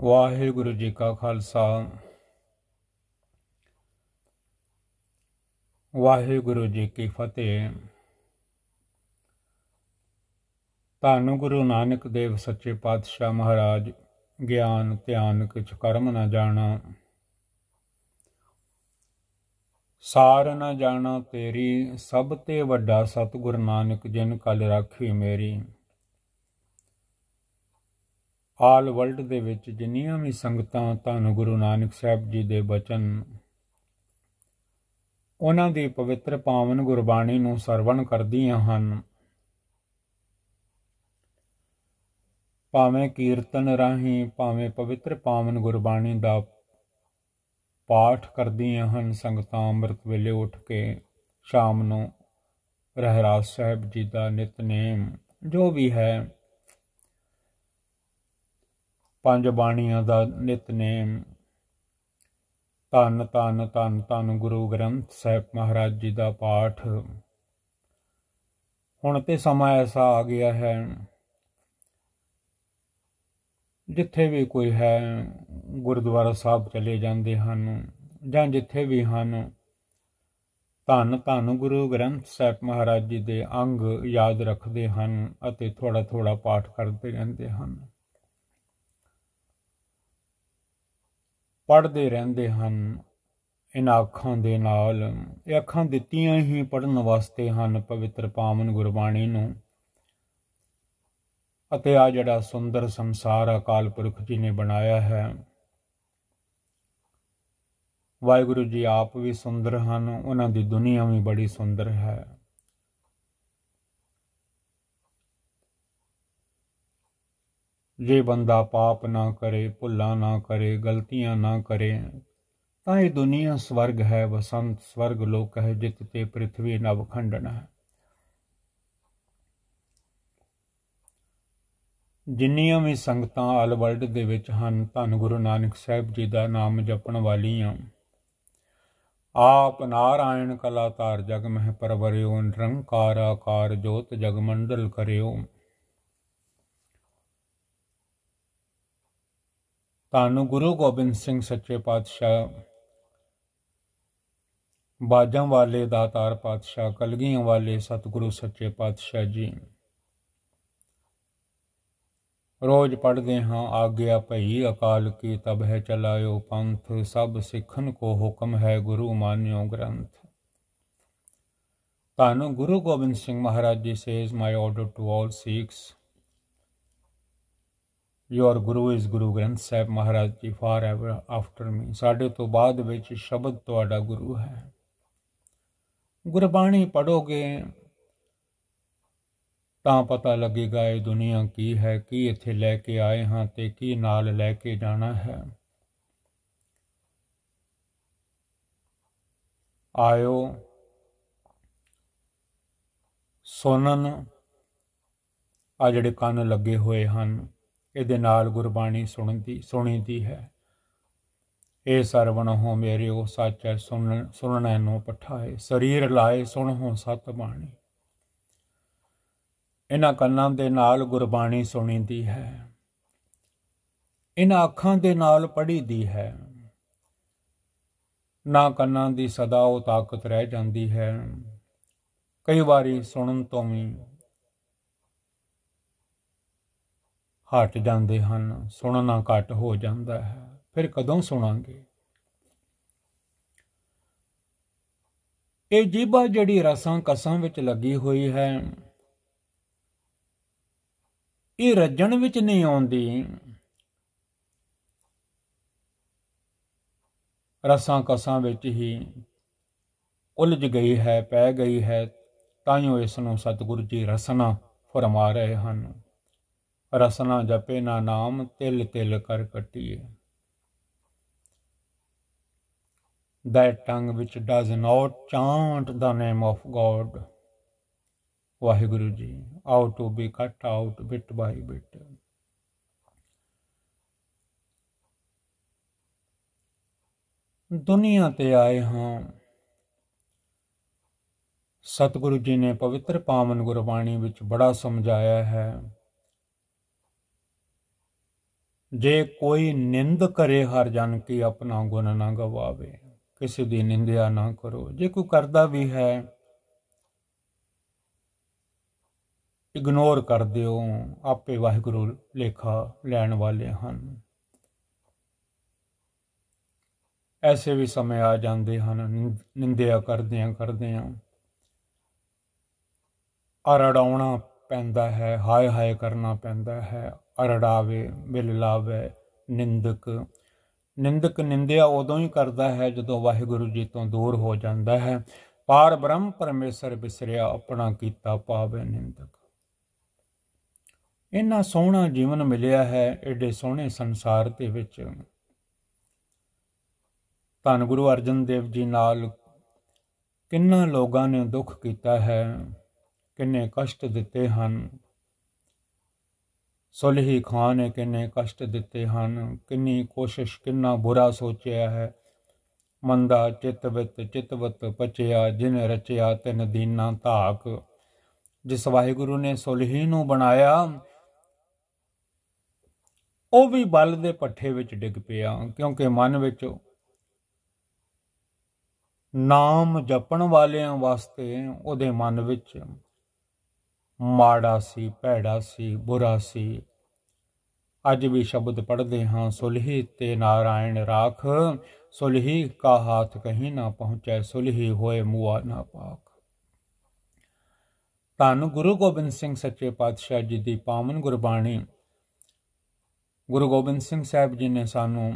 ਵਾਹਿਗੁਰੂ ਜੀ ਕਾ ਖਾਲਸਾ। ਵਾਹਿਗੁਰੂ ਜੀ ਕੀ ਫਤਿਹ। ਧੰਨ ਗੁਰੂ ਨਾਨਕ ਦੇਵ ਸੱਚੇ ਪਾਤਸ਼ਾਹ ਮਹਾਰਾਜ, ਗਿਆਨ, ਧਿਆਨ, ਕਿਛ ਕਰਮ ਨਾ ਜਾਣਾ। ਸਾਰ ਨਾ ਜਾਣਾ ਤੇਰੀ, ਸਭ ਤੇ ਵੱਡਾ ਸਤਿਗੁਰ ਨਾਨਕ ਜਿਨ ਕਲ ਰਾਖੀ ਮੇਰੀ। ਆਲ ਵਰਲਡ ਦੇ ਵਿੱਚ ਜਿੰਨੀਆਂ ਵੀ ਸੰਗਤਾਂ ਧੰਨ ਗੁਰੂ ਨਾਨਕ ਸਾਹਿਬ ਜੀ ਦੇ ਬਚਨ ਉਹਨਾਂ ਦੀ ਪਵਿੱਤਰ ਪਾਵਨ ਗੁਰਬਾਣੀ ਨੂੰ ਸਰਵਣ ਕਰਦੀਆਂ ਹਨ। ਭਾਵੇਂ ਕੀਰਤਨ ਰਾਹੀਂ, ਭਾਵੇਂ ਪਵਿੱਤਰ ਪਾਵਨ ਗੁਰਬਾਣੀ ਦਾ ਪਾਠ ਕਰਦੀਆਂ ਹਨ, ਸੰਗਤਾਂ ਅੰਮ੍ਰਿਤ ਵੇਲੇ ਉੱਠ ਕੇ ਸ਼ਾਮ ਨੂੰ ਰਹਿਰਾਸ ਸਾਹਿਬ ਜੀ ਦਾ ਨਿਤਨੇਮ ਜੋ ਵੀ ਹੈ ਪੰਜ ਬਾਣੀਆਂ ਦਾ ਨਿਤਨੇਮ। ਧੰਨ ਧੰਨ ਧੰਨ ਧੰਨ ਗੁਰੂ ਗ੍ਰੰਥ ਸਾਹਿਬ ਮਹਾਰਾਜ ਜੀ ਦਾ ਪਾਠ। ਹੁਣ ਤੇ ਸਮਾਂ ਐਸਾ ਆ ਗਿਆ ਹੈ, ਜਿੱਥੇ ਵੀ ਕੋਈ ਹੈ, ਗੁਰਦੁਆਰਾ ਸਾਹਿਬ ਚਲੇ ਜਾਂਦੇ ਹਨ ਜਾਂ ਜਿੱਥੇ ਵੀ ਹਨ, ਧੰਨ ਧੰਨ ਗੁਰੂ ਗ੍ਰੰਥ ਸਾਹਿਬ ਮਹਾਰਾਜ ਜੀ ਦੇ ਅੰਗ ਯਾਦ ਰੱਖਦੇ ਹਨ ਅਤੇ ਥੋੜਾ ਥੋੜਾ ਪਾਠ ਕਰਦੇ ਰਹਿੰਦੇ ਹਨ। ਪੜ੍ਹਦੇ ਰਹਿੰਦੇ ਹਨ ਇਹਨਾਂ ਅੱਖਾਂ ਦੇ ਨਾਲ। ਇਹ ਅੱਖਾਂ ਦਿੱਤੀਆਂ ਹੀ ਪੜਨ ਵਾਸਤੇ ਹਨ, ਪਵਿੱਤਰ ਪਾਵਨ ਗੁਰਬਾਣੀ ਨੂੰ। ਅਤੇ ਆ ਜਿਹੜਾ ਸੁੰਦਰ ਸੰਸਾਰ ਅਕਾਲ ਪੁਰਖ ਜੀ ਨੇ ਬਣਾਇਆ ਹੈ। ਵਾਹਿਗੁਰੂ ਜੀ ਆਪ ਵੀ ਸੁੰਦਰ ਹਨ, ਉਹਨਾਂ ਦੀ ਦੁਨੀਆ ਵੀ ਬੜੀ ਸੁੰਦਰ ਹੈ। ਜੇ ਬੰਦਾ ਪਾਪ ਨਾ ਕਰੇ, ਭੁੱਲਾਂ ਨਾ ਕਰੇ, ਗਲਤੀਆਂ ਨਾ ਕਰੇ, ਤਾਂ ਇਹ ਦੁਨੀਆ ਸਵਰਗ ਹੈ ਵਸੰਤ ਸਵਰਗ ਲੋਕ ਹੈ, ਜਿਤ ਤੇ ਪ੍ਰithvi ਨਵ ਖੰਡਨ ਹੈ। ਜਿੰਨੀਆਂ ਵੀ ਸੰਗਤਾਂ ਆਲ ਵਰਲਡ ਦੇ ਵਿੱਚ ਹਨ, ਧੰਨ ਗੁਰੂ ਨਾਨਕ ਸਾਹਿਬ ਜੀ ਦਾ ਨਾਮ ਜਪਣ ਵਾਲੀਆਂ, ਆਪ ਨਾਰਾਇਣ ਕਲਾ ਤਾਰ ਜਗ ਮਹਿ ਪਰਵਰਿਓ, ਨਿਰੰਕਾਰ ਆਕਾਰ ਜੋਤ ਜਗ ਮੰਡਲ ਕਰਿਓ। ਤੁਹਾਨੂੰ ਗੁਰੂ ਗੋਬਿੰਦ ਸਿੰਘ ਸੱਚੇ ਪਾਤਸ਼ਾਹ, ਬਾਜਾਂ ਵਾਲੇ ਦਾਤਾਰ ਪਾਤਸ਼ਾਹ, ਕਲਗੀਆਂ ਵਾਲੇ ਸਤਿਗੁਰੂ ਸੱਚੇ ਪਾਤਸ਼ਾਹ ਜੀ। ਰੋਜ਼ ਪੜ੍ਹਦੇ ਹਾਂ, ਆਗਿਆ ਭਈ ਅਕਾਲ ਕੀ ਤਬ ਹੈ ਚਲਾਇਓ ਪੰਥ, ਸਭ ਸਿੱਖਨ ਕੋ ਹੁਕਮ ਹੈ ਗੁਰੂ ਮਾਨਿਓ ਗ੍ਰੰਥ। ਧੰਨ ਗੁਰੂ Gobind Singh Maharaj ji says my order to all Sikhs your Guru is Guru Granth Sahib Maharaj ji forever after ਮੀ ਸਾਡੇ ਤੋਂ ਬਾਅਦ ਵਿੱਚ ਸ਼ਬਦ ਤੁਹਾਡਾ ਗੁਰੂ ਹੈ। ਗੁਰਬਾਣੀ ਪੜੋਗੇ ਤਾਂ ਪਤਾ ਲੱਗੇਗਾ ਇਹ ਦੁਨੀਆ ਕੀ ਹੈ, ਕੀ ਇੱਥੇ ਲੈ ਕੇ ਆਏ ਹਾਂ ਤੇ ਕੀ ਨਾਲ ਲੈ ਕੇ ਜਾਣਾ ਹੈ। ਆਇਓ ਸੁਣਨ ਆ ਜਿਹੜੇ ਕੰਨ ਲੱਗੇ ਹੋਏ ਹਨ। ਇਹਦੇ ਨਾਲ ਗੁਰਬਾਣੀ ਸੁਣਦੀ, ਸੁਣੀਦੀ ਹੈ। ਇਹ ਸਰਵਣ ਹੋ ਮੇਰੇ, ਉਹ ਸੱਚ ਸੁਣ, ਸੁਣਨੇ ਨੂੰ ਪਠਾਏ। ਸਰੀਰ ਲਾਏ ਸੁਣ ਹੋ ਸਤ ਬਾਣੀ। ਇਹਨਾਂ ਕੰਨਾਂ ਦੇ ਨਾਲ ਗੁਰਬਾਣੀ ਸੁਣੀਦੀ ਹੈ। ਇਹਨਾਂ ਅੱਖਾਂ ਦੇ ਨਾਲ ਪੜੀਦੀ ਹੈ। ਨਾ ਕੰਨਾਂ ਦੀ ਸਦਾ ਉਹ ਤਾਕਤ ਰਹਿ ਜਾਂਦੀ ਹੈ। ਕਈ ਵਾਰੀ ਸੁਣਨ ਤੋਂ ਵੀ ਹਟ ਜਾਂਦੇ ਹਨ, ਸੁਣਨਾ ਘੱਟ ਹੋ ਜਾਂਦਾ ਹੈ। ਫਿਰ ਕਦੋਂ ਸੁਣਾਂਗੇ? ਇਹ ਜੀਬਾ ਜਿਹੜੀ ਰਸਾਂ ਕਸਾਂ ਵਿੱਚ ਲੱਗੀ ਹੋਈ ਹੈ, ਇਹ ਰੱਜਣ ਵਿੱਚ ਨਹੀਂ ਆਉਂਦੀ। ਰਸਾਂ ਕਸਾਂ ਵਿੱਚ ਹੀ ਉਲਝ ਗਈ ਹੈ, ਪੈ ਗਈ ਹੈ ਤਾਂ ਹੀ ਇਸ ਨੂੰ ਸਤਿਗੁਰੂ ਜੀ ਰਸਨਾ ਫਰਮਾ ਰਹੇ ਹਨ। ਰਸਨਾ ਜਪੇ ਨਾ ਨਾਮ, ਤਿਲ ਤਿਲ ਕਰ ਕਟੀਏ। that tongue which does not chant the name of God Waheguru ji ਆਊ to be cut out bit by bit. ਦੁਨੀਆ ਤੇ ਆਏ ਹਾਂ। ਸਤਿਗੁਰੂ ਜੀ ਨੇ ਪਵਿੱਤਰ ਪਾਵਨ ਗੁਰਬਾਣੀ ਵਿੱਚ ਬੜਾ ਸਮਝਾਇਆ ਹੈ। ਜੇ ਕੋਈ ਨਿੰਦ ਕਰੇ ਹਰ ਜਨ ਕੀ ਆਪਣਾ ਗੁਣ ਨਾ ਗਵਾਵੇ, ਕਿਸੇ ਦੀ ਨਿੰਦਿਆ ਨਾ ਕਰੋ। ਜੇ ਕੋਈ ਕਰਦਾ ਵੀ ਹੈ ਇਗਨੋਰ ਕਰ ਦਿਓ, ਆਪੇ ਵਾਹਿਗੁਰੂ ਲੇਖਾ ਲੈਣ ਵਾਲੇ ਹਨ। ਐਸੇ ਵੀ ਸਮੇਂ ਆ ਜਾਂਦੇ ਹਨ ਨਿੰਦਿਆ ਕਰਦਿਆਂ ਕਰਦਿਆਂ। ਅਰੜਾਉਣਾ ਪੈਂਦਾ ਹੈ ਹਾਏ ਹਾਏ ਕਰਨਾ ਪੈਂਦਾ ਹੈ। ਅਰੜਾਵੇ ਮਿਲ ਲਾਵੇ, ਨਿੰਦਕ। ਨਿੰਦਕ ਨਿੰਦਿਆ ਉਦੋਂ ਹੀ ਕਰਦਾ ਹੈ ਜਦੋਂ ਵਾਹਿਗੁਰੂ ਜੀ ਤੋਂ ਦੂਰ ਹੋ ਜਾਂਦਾ ਹੈ। ਪਾਰ ਬ੍ਰਹਮ ਪਰਮੇਸ਼ਰ ਬਿਸਰਿਆ ਆਪਣਾ ਕੀਤਾ ਪਾਵੇ ਨਿੰਦਕ। ਇੰਨਾ ਸੋਹਣਾ ਜੀਵਨ ਮਿਲਿਆ ਹੈ ਏਡੇ ਸੋਹਣੇ ਸੰਸਾਰ ਦੇ ਵਿੱਚ। ਧੰਨ ਗੁਰੂ ਅਰਜਨ ਦੇਵ ਜੀ ਨਾਲ ਕਿੰਨਾ ਲੋਕਾਂ ਨੇ ਦੁੱਖ ਕੀਤਾ ਹੈ, ਕਿੰਨੇ ਕਸ਼ਟ ਦਿੱਤੇ ਹਨ। ਸੁਲਹੀ ਖਾਨ ਨੇ ਕਿੰਨੇ ਕਸ਼ਟ ਦਿੱਤੇ ਹਨ, ਕਿੰਨੀ ਕੋਸ਼ਿਸ਼, ਕਿੰਨਾ ਬੁਰਾ ਸੋਚਿਆ ਹੈ। ਮੰਦਾ ਚਿਤਵਤ ਚਿਤਵਤ ਪਚਿਆ, ਜਿਨ ਰਚਿਆ ਤਿਨ ਦੀਨਾ ਧਾਕ। ਜਿਸ ਵਾਹਿਗੁਰੂ ਨੇ ਸੁਲਹੀ ਨੂੰ ਬਣਾਇਆ, ਉਹ ਵੀ ਬਲ ਦੇ ਪੱਠੇ ਵਿੱਚ ਡਿੱਗ ਪਿਆ, ਕਿਉਂਕਿ ਮਨ ਵਿੱਚ ਨਾਮ ਜਪਣ ਵਾਲਿਆਂ ਵਾਸਤੇ ਉਹਦੇ ਮਨ ਵਿੱਚ ਮਾੜਾ ਸੀ, ਭੈੜਾ ਸੀ, ਬੁਰਾ ਸੀ। ਅੱਜ ਵੀ ਸ਼ਬਦ ਪੜ੍ਹਦੇ ਹਾਂ, ਸੁਲਹੀ ਤੇ ਨਾਰਾਇਣ ਰਾਖ। ਸੁਲਹੀ ਕਾ ਹਾਥ ਕਹੀਂ ਨਾ ਪਹੁੰਚੈ, ਸੁਲਹੀ ਹੋਏ ਮੂਆ ਨਾ ਪਾਕ ਧੰਨ ਗੁਰੂ ਗੋਬਿੰਦ ਸਿੰਘ ਸੱਚੇ ਪਾਤਸ਼ਾਹ ਜੀ ਦੀ ਪਾਵਨ ਗੁਰਬਾਣੀ। ਗੁਰੂ ਗੋਬਿੰਦ ਸਿੰਘ ਸਾਹਿਬ ਜੀ ਨੇ ਸਾਨੂੰ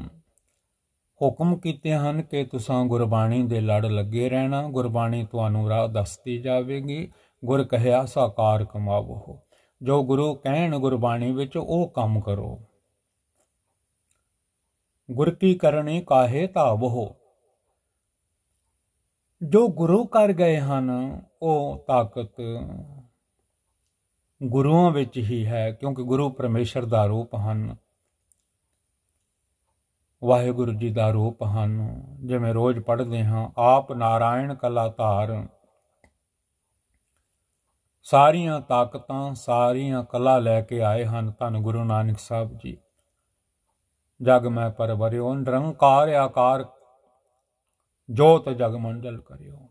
ਹੁਕਮ ਕੀਤੇ ਹਨ ਕਿ ਤੁਸੀਂ ਗੁਰਬਾਣੀ ਦੇ ਲੜ ਲੱਗੇ ਰਹਿਣਾ। ਗੁਰਬਾਣੀ ਤੁਹਾਨੂੰ ਰਾਹ ਦੱਸਦੀ ਜਾਵੇਗੀ। ਗੁਰ ਕਹਿਆ ਸਾਕਾਰ ਕਮਾਵੋ। ਜੋ ਗੁਰੂ ਕਹਿਣ ਗੁਰਬਾਣੀ ਵਿੱਚ ਉਹ ਕੰਮ ਕਰੋ। ਗੁਰ ਕੀ ਕਰਨੀ ਕਾਹੇ ਧਾਵੋ। ਜੋ ਗੁਰੂ ਕਰ ਗਏ ਹਨ, ਉਹ ਤਾਕਤ ਗੁਰੂਆਂ ਵਿੱਚ ਹੀ ਹੈ, ਕਿਉਂਕਿ ਗੁਰੂ ਪਰਮੇਸ਼ਰ ਦਾ ਰੂਪ ਹਨ। ਵਾਹਿਗੁਰੂ ਜੀ ਦਾ ਰੂਪ ਹਨ। ਜਿਵੇਂ ਰੋਜ਼ ਪੜ੍ਹਦੇ ਹਾਂ, ਆਪ ਨਾਰਾਇਣ ਕਲਾ ਧਾਰ ਸਾਰੀਆਂ ਤਾਕਤਾਂ, ਸਾਰੀਆਂ ਕਲਾ ਲੈ ਕੇ ਆਏ ਹਨ ਧੰਨ ਗੁਰੂ ਨਾਨਕ ਸਾਹਿਬ ਜੀ। ਜਗ ਮੈਂ ਪਰਵਰਿਓ ਨਿਰੰਕਾਰ ਆਕਾਰ ਜੋਤ ਜਗ ਮੰਡਲ ਕਰਿਓ।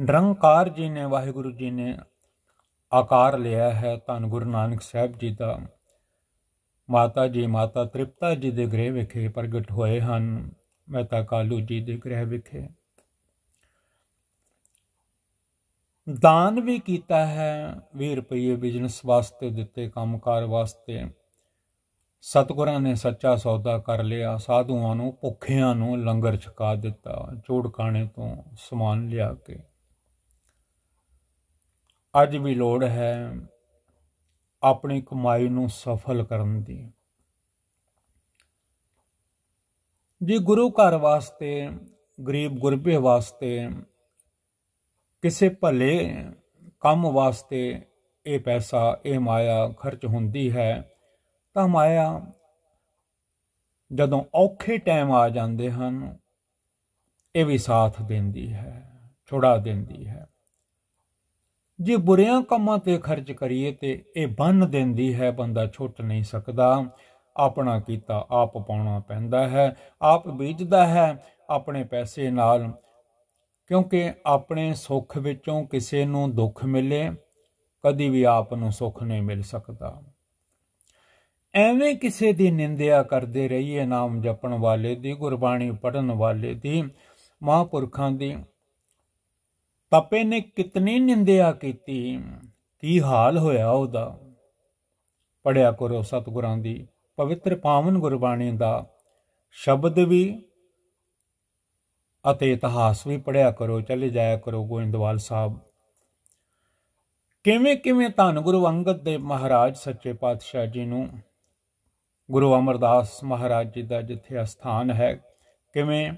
ਨਿਰੰਕਾਰ ਜੀ ਨੇ, ਵਾਹਿਗੁਰੂ ਜੀ ਨੇ ਆਕਾਰ ਲਿਆ ਹੈ ਧੰਨ ਗੁਰੂ ਨਾਨਕ ਸਾਹਿਬ ਜੀ ਦਾ। ਮਾਤਾ ਜੀ, ਮਾਤਾ ਤ੍ਰਿਪਤਾ ਜੀ ਦੇ ਗ੍ਰਹਿ ਵਿਖੇ ਪ੍ਰਗਟ ਹੋਏ ਹਨ। ਮਹਿਤਾ ਕਾਲੂ ਜੀ ਦੇ ਗ੍ਰਹਿ ਵਿਖੇ ਦਾਨ ਵੀ ਕੀਤਾ ਹੈ 20 ਰੁਪਏ ਬਿਜ਼ਨਸ ਵਾਸਤੇ, ਦਿੱਤੇ ਕੰਮਕਾਰ ਵਾਸਤੇ। ਸਤਗੁਰਾਂ ਨੇ ਸੱਚਾ ਸੌਦਾ ਕਰ ਲਿਆ, ਸਾਧੂਆਂ ਨੂੰ, ਭੁੱਖਿਆਂ ਨੂੰ ਲੰਗਰ ਛਕਾ ਦਿੱਤਾ ਚੋੜਕਾਣੇ ਤੋਂ ਸਮਾਨ ਲਿਆ ਕੇ। ਅੱਜ ਵੀ ਲੋੜ ਹੈ ਆਪਣੀ ਕਮਾਈ ਨੂੰ ਸਫਲ ਕਰਨ ਦੀ। ਜੇ ਗੁਰੂ ਘਰ ਵਾਸਤੇ, ਗਰੀਬ ਗੁਰਬੇ ਵਾਸਤੇ ਕਿਸੇ ਭਲੇ ਕੰਮ ਵਾਸਤੇ ਇਹ ਪੈਸਾ, ਇਹ ਮਾਇਆ ਖਰਚ ਹੁੰਦੀ ਹੈ, ਤਾਂ ਮਾਇਆ ਜਦੋਂ ਔਖੇ ਟਾਈਮ ਆ ਜਾਂਦੇ ਹਨ, ਇਹ ਵੀ ਸਾਥ ਦਿੰਦੀ ਹੈ ਛੁੜਾ ਦਿੰਦੀ ਹੈ। ਜੇ ਬੁਰਿਆਂ ਕੰਮਾਂ ਤੇ ਖਰਚ ਕਰੀਏ ਤੇ ਇਹ ਬੰਨ ਦਿੰਦੀ ਹੈ, ਬੰਦਾ ਛੁੱਟ ਨਹੀਂ ਸਕਦਾ, ਆਪਣਾ ਕੀਤਾ ਆਪ ਪਾਉਣਾ ਪੈਂਦਾ ਹੈ, ਆਪ ਬੀਜਦਾ ਹੈ, ਆਪਣੇ ਪੈਸੇ ਨਾਲ ਕਿਉਂਕਿ ਆਪਣੇ ਸੁੱਖ ਵਿੱਚੋਂ ਕਿਸੇ ਨੂੰ ਦੁੱਖ ਮਿਲੇ, ਕਦੀ ਵੀ ਆਪ ਨੂੰ ਸੁੱਖ ਨਹੀਂ ਮਿਲ ਸਕਦਾ। ਐਵੇਂ ਕਿਸੇ ਦੀ ਨਿੰਦਿਆ ਕਰਦੇ ਰਹੀਏ, ਨਾਮ ਜਪਣ ਵਾਲੇ ਦੀ, ਗੁਰਬਾਣੀ ਪੜਨ ਵਾਲੇ ਦੀ, ਮਹਾਂਪੁਰਖਾਂ ਦੀ। ਤਪੇ ਨੇ ਕਿਤਨੀ ਨਿੰਦਿਆ ਕੀਤੀ? ਕੀ ਹਾਲ ਹੋਇਆ ਉਹਦਾ? ਪੜਿਆ ਕਰੋ ਸਤਿਗੁਰਾਂ ਦੀ, ਪਵਿੱਤਰ ਪਾਵਨ ਗੁਰਬਾਣੀ ਦਾ। ਸ਼ਬਦ ਵੀ ਅਤੇ ਇਤਿਹਾਸ ਵੀ ਪੜਿਆ ਕਰੋ, ਚਲੇ ਜਾਇਆ ਕਰੋ ਗੋਇੰਦਵਾਲ ਸਾਹਿਬ। ਕਿਵੇਂ ਕਿਵੇਂ ਧੰਨ ਗੁਰੂ ਅੰਗਦ ਦੇਵ ਮਹਾਰਾਜ ਸੱਚੇ ਪਾਤਸ਼ਾਹ ਜੀ ਨੂੰ, ਗੁਰੂ ਅਮਰਦਾਸ ਮਹਾਰਾਜ ਜੀ ਦਾ ਜਿੱਥੇ ਅਸਥਾਨ ਹੈ, ਕਿਵੇਂ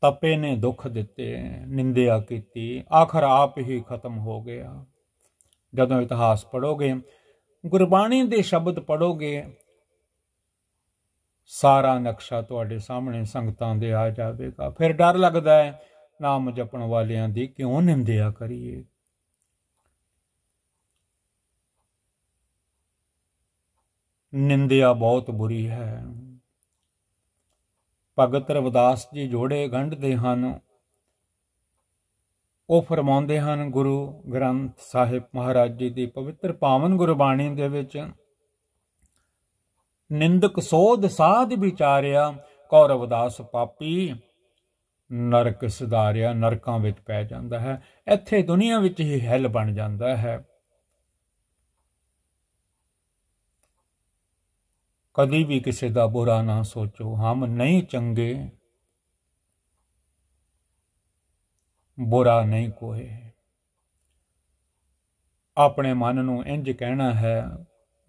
ਤਪੇ ਨੇ ਦੁੱਖ ਦਿੱਤੇ, ਨਿੰਦਿਆ ਕੀਤੀ, ਆਖਰ ਆਪ ਹੀ ਖਤਮ ਹੋ ਗਿਆ। ਜਦੋਂ ਇਤਿਹਾਸ ਪੜੋਗੇ ਗੁਰਬਾਣੀ ਦੇ ਸ਼ਬਦ ਪੜੋਗੇ ਸਾਰਾ ਨਕਸ਼ਾ ਤੁਹਾਡੇ ਸਾਹਮਣੇ ਸੰਗਤਾਂ ਦੇ ਆ ਜਾਵੇਗਾ। ਫਿਰ ਡਰ ਲੱਗਦਾ ਹੈ, ਨਾਮ ਜਪਣ ਵਾਲਿਆਂ ਦੀ ਕਿਉਂ ਨਿੰਦਿਆ ਕਰੀਏ? ਨਿੰਦਿਆ ਬਹੁਤ ਬੁਰੀ ਹੈ। ਭਗਤ ਰਵਿਦਾਸ ਜੀ ਜੋੜੇ ਗੰਢਦੇ ਹਨ। ਉਹ ਫਰਮਾਉਂਦੇ ਹਨ, ਗੁਰੂ ਗ੍ਰੰਥ ਸਾਹਿਬ ਮਹਾਰਾਜ ਜੀ ਦੀ ਪਵਿੱਤਰ ਪਾਵਨ ਗੁਰਬਾਣੀ ਦੇ ਵਿੱਚ ਨਿੰਦਕ ਸੋਧ ਸਾਧ ਵਿਚਾਰਿਆ ਕੌਰਵਦਾਸ ਪਾਪੀ। ਨਰਕ ਸੁਧਾਰਿਆ, ਨਰਕਾਂ ਵਿੱਚ ਪੈ ਜਾਂਦਾ ਹੈ। ਇੱਥੇ ਦੁਨੀਆ ਵਿੱਚ ਹੀ ਹੈਲ ਬਣ ਜਾਂਦਾ ਹੈ। ਕਦੀ ਵੀ ਕਿਸੇ ਦਾ ਬੁਰਾ ਨਾ ਸੋਚੋ, ਹਮ ਨਹੀਂ ਚੰਗੇ। ਬੁਰਾ ਨਹੀਂ ਕੋਏ ਆਪਣੇ ਮਨ ਨੂੰ ਇੰਜ ਕਹਿਣਾ ਹੈ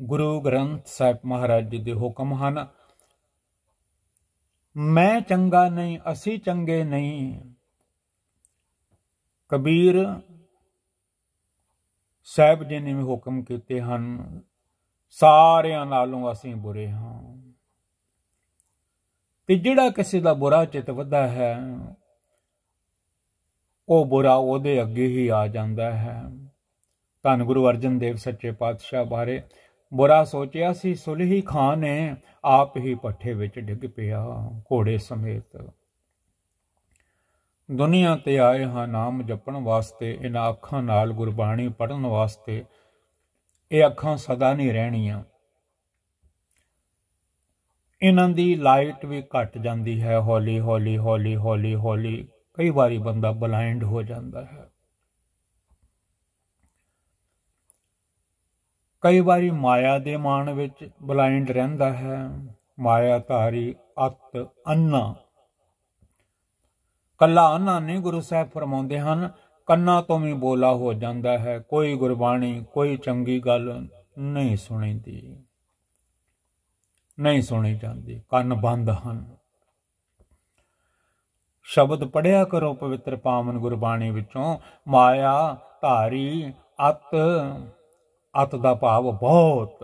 ਗੁਰੂ ਗ੍ਰੰਥ ਸਾਹਿਬ ਮਹਾਰਾਜ ਜੀ ਦੇ ਹੁਕਮ ਹਨ। ਮੈਂ ਚੰਗਾ ਨਹੀਂ, ਅਸੀਂ ਚੰਗੇ ਨਹੀਂ। ਕਬੀਰ ਸਾਹਿਬ ਜੀ ਨੇ ਵੀ ਹੁਕਮ ਕੀਤੇ ਹਨ, ਸਾਰਿਆਂ ਨਾਲੋਂ ਅਸੀਂ ਬੁਰੇ ਹਾਂ। ਤੇ ਜਿਹੜਾ ਕਿਸੇ ਦਾ ਬੁਰਾ ਚਿਤ ਵਧਦਾ ਹੈ, ਉਹ ਬੁਰਾ ਉਹਦੇ ਅੱਗੇ ਹੀ ਆ ਜਾਂਦਾ ਹੈ। ਧੰਨ ਗੁਰੂ ਅਰਜਨ ਦੇਵ ਸੱਚੇ ਪਾਤਸ਼ਾਹ ਬਾਰੇ ਬੁਰਾ ਸੋਚਿਆ ਸੀ, ਸੁਲਹੀ ਖਾਨ ਨੇ ਆਪ ਹੀ ਪੱਠੇ ਵਿੱਚ ਡਿੱਗ ਪਿਆ ਘੋੜੇ ਸਮੇਤ। ਦੁਨੀਆ ਤੇ ਆਏ ਹਾਂ ਨਾਮ ਜਪਣ ਵਾਸਤੇ ਇਹਨਾਂ ਅੱਖਾਂ ਨਾਲ ਗੁਰਬਾਣੀ ਪੜਨ ਵਾਸਤੇ। ਇਹ ਅੱਖਾਂ ਸਦਾ ਨਹੀਂ ਰਹਿਣੀਆਂ। ਇਹਨਾਂ ਦੀ ਲਾਈਟ ਵੀ ਘਟ ਜਾਂਦੀ ਹੈ ਹੌਲੀ ਹੌਲੀ ਹੌਲੀ ਹੌਲੀ ਹੌਲੀ। ਕਈ ਵਾਰੀ ਬੰਦਾ ਬਲਾਈਂਡ ਹੋ ਜਾਂਦਾ ਹੈ। ਕਈ ਵਾਰੀ ਮਾਇਆ ਦੇ ਮਾਣ ਵਿੱਚ ਬਲਾਈਂਡ ਰਹਿੰਦਾ ਹੈ। ਮਾਇਆ ਧਾਰੀ ਅਤ ਅੰਨਾ। ਕੱਲਾ ਅੰਨਾ ਨਹੀਂ, ਗੁਰੂ ਸਾਹਿਬ ਫਰਮਾਉਂਦੇ ਹਨ, ਕੰਨਾਂ ਤੋਂ ਵੀ ਬੋਲਾ ਹੋ ਜਾਂਦਾ ਹੈ, ਕੋਈ ਗੁਰਬਾਣੀ, ਕੋਈ ਚੰਗੀ ਗੱਲ ਨਹੀਂ ਸੁਣੀਦੀ। ਨਹੀਂ ਸੁਣੀ ਜਾਂਦੀ, ਕੰਨ ਬੰਦ ਹਨ। ਸ਼ਬਦ ਪੜਿਆ ਕਰੋ, ਪਵਿੱਤਰ ਪਾਵਨ ਗੁਰਬਾਣੀ ਵਿੱਚੋਂ, ਮਾਇਆ ਧਾਰੀ ਅਤ ਅਤ ਦਾ ਭਾਵ ਬਹੁਤ।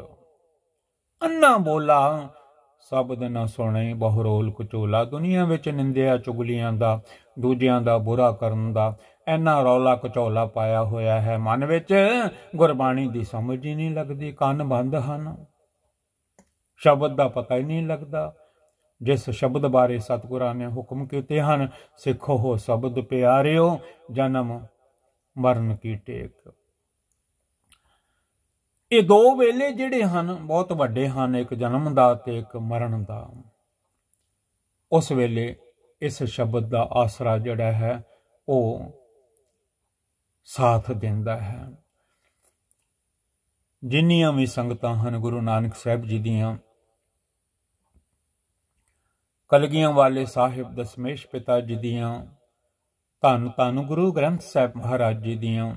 ਅੰਨਾ ਬੋਲਾ ਸ਼ਬਦ ਨਾ ਸੁਣੇ ਬਹੁਰੋਲ ਕੁਚੋਲਾ, ਦੁਨੀਆ ਵਿੱਚ ਨਿੰਦਿਆ ਚੁਗਲੀਆਂ ਦਾ, ਦੂਜਿਆਂ ਦਾ ਬੁਰਾ ਕਰਨ ਦਾ, ਐਨਾ ਰੌਲਾ ਕਚੌਲਾ ਪਾਇਆ ਹੋਇਆ ਹੈ ਮਨ ਵਿੱਚ, ਗੁਰਬਾਣੀ ਦੀ ਸਮਝ ਹੀ ਨਹੀਂ ਲੱਗਦੀ, ਕੰਨ ਬੰਦ ਹਨ। ਸ਼ਬਦ ਦਾ ਪਤਾ ਹੀ ਨਹੀਂ ਲੱਗਦਾ, ਜਿਸ ਸ਼ਬਦ ਬਾਰੇ ਸਤਿਗੁਰਾਂ ਨੇ ਹੁਕਮ ਕੀਤੇ ਹਨ, ਸਿੱਖੋ ਹੋ ਸ਼ਬਦ ਪਿਆਰਿਓ, ਜਨਮ ਮਰਨ ਕੀ ਟੇਕ। ਇਹ ਦੋ ਵੇਲੇ ਜਿਹੜੇ ਹਨ, ਬਹੁਤ ਵੱਡੇ ਹਨ, ਇੱਕ ਜਨਮ ਦਾ ਤੇ ਇੱਕ ਮਰਨ ਦਾ। ਉਸ ਵੇਲੇ ਇਸ ਸ਼ਬਦ ਦਾ ਆਸਰਾ ਜਿਹੜਾ ਹੈ, ਉਹ ਸਾਥ ਦਿੰਦਾ ਹੈ। ਜਿੰਨੀਆਂ ਵੀ ਸੰਗਤਾਂ ਹਨ, ਗੁਰੂ ਨਾਨਕ ਸਾਹਿਬ ਜੀ ਦੀਆਂ, ਕਲਗੀਆਂ ਵਾਲੇ ਸਾਹਿਬ, ਦਸਮੇਸ਼ ਪਿਤਾ ਜੀ ਦੀਆਂ ਧੰਨ ਧੰਨ ਗੁਰੂ ਗ੍ਰੰਥ ਸਾਹਿਬ ਮਹਾਰਾਜ ਜੀ ਦੀਆਂ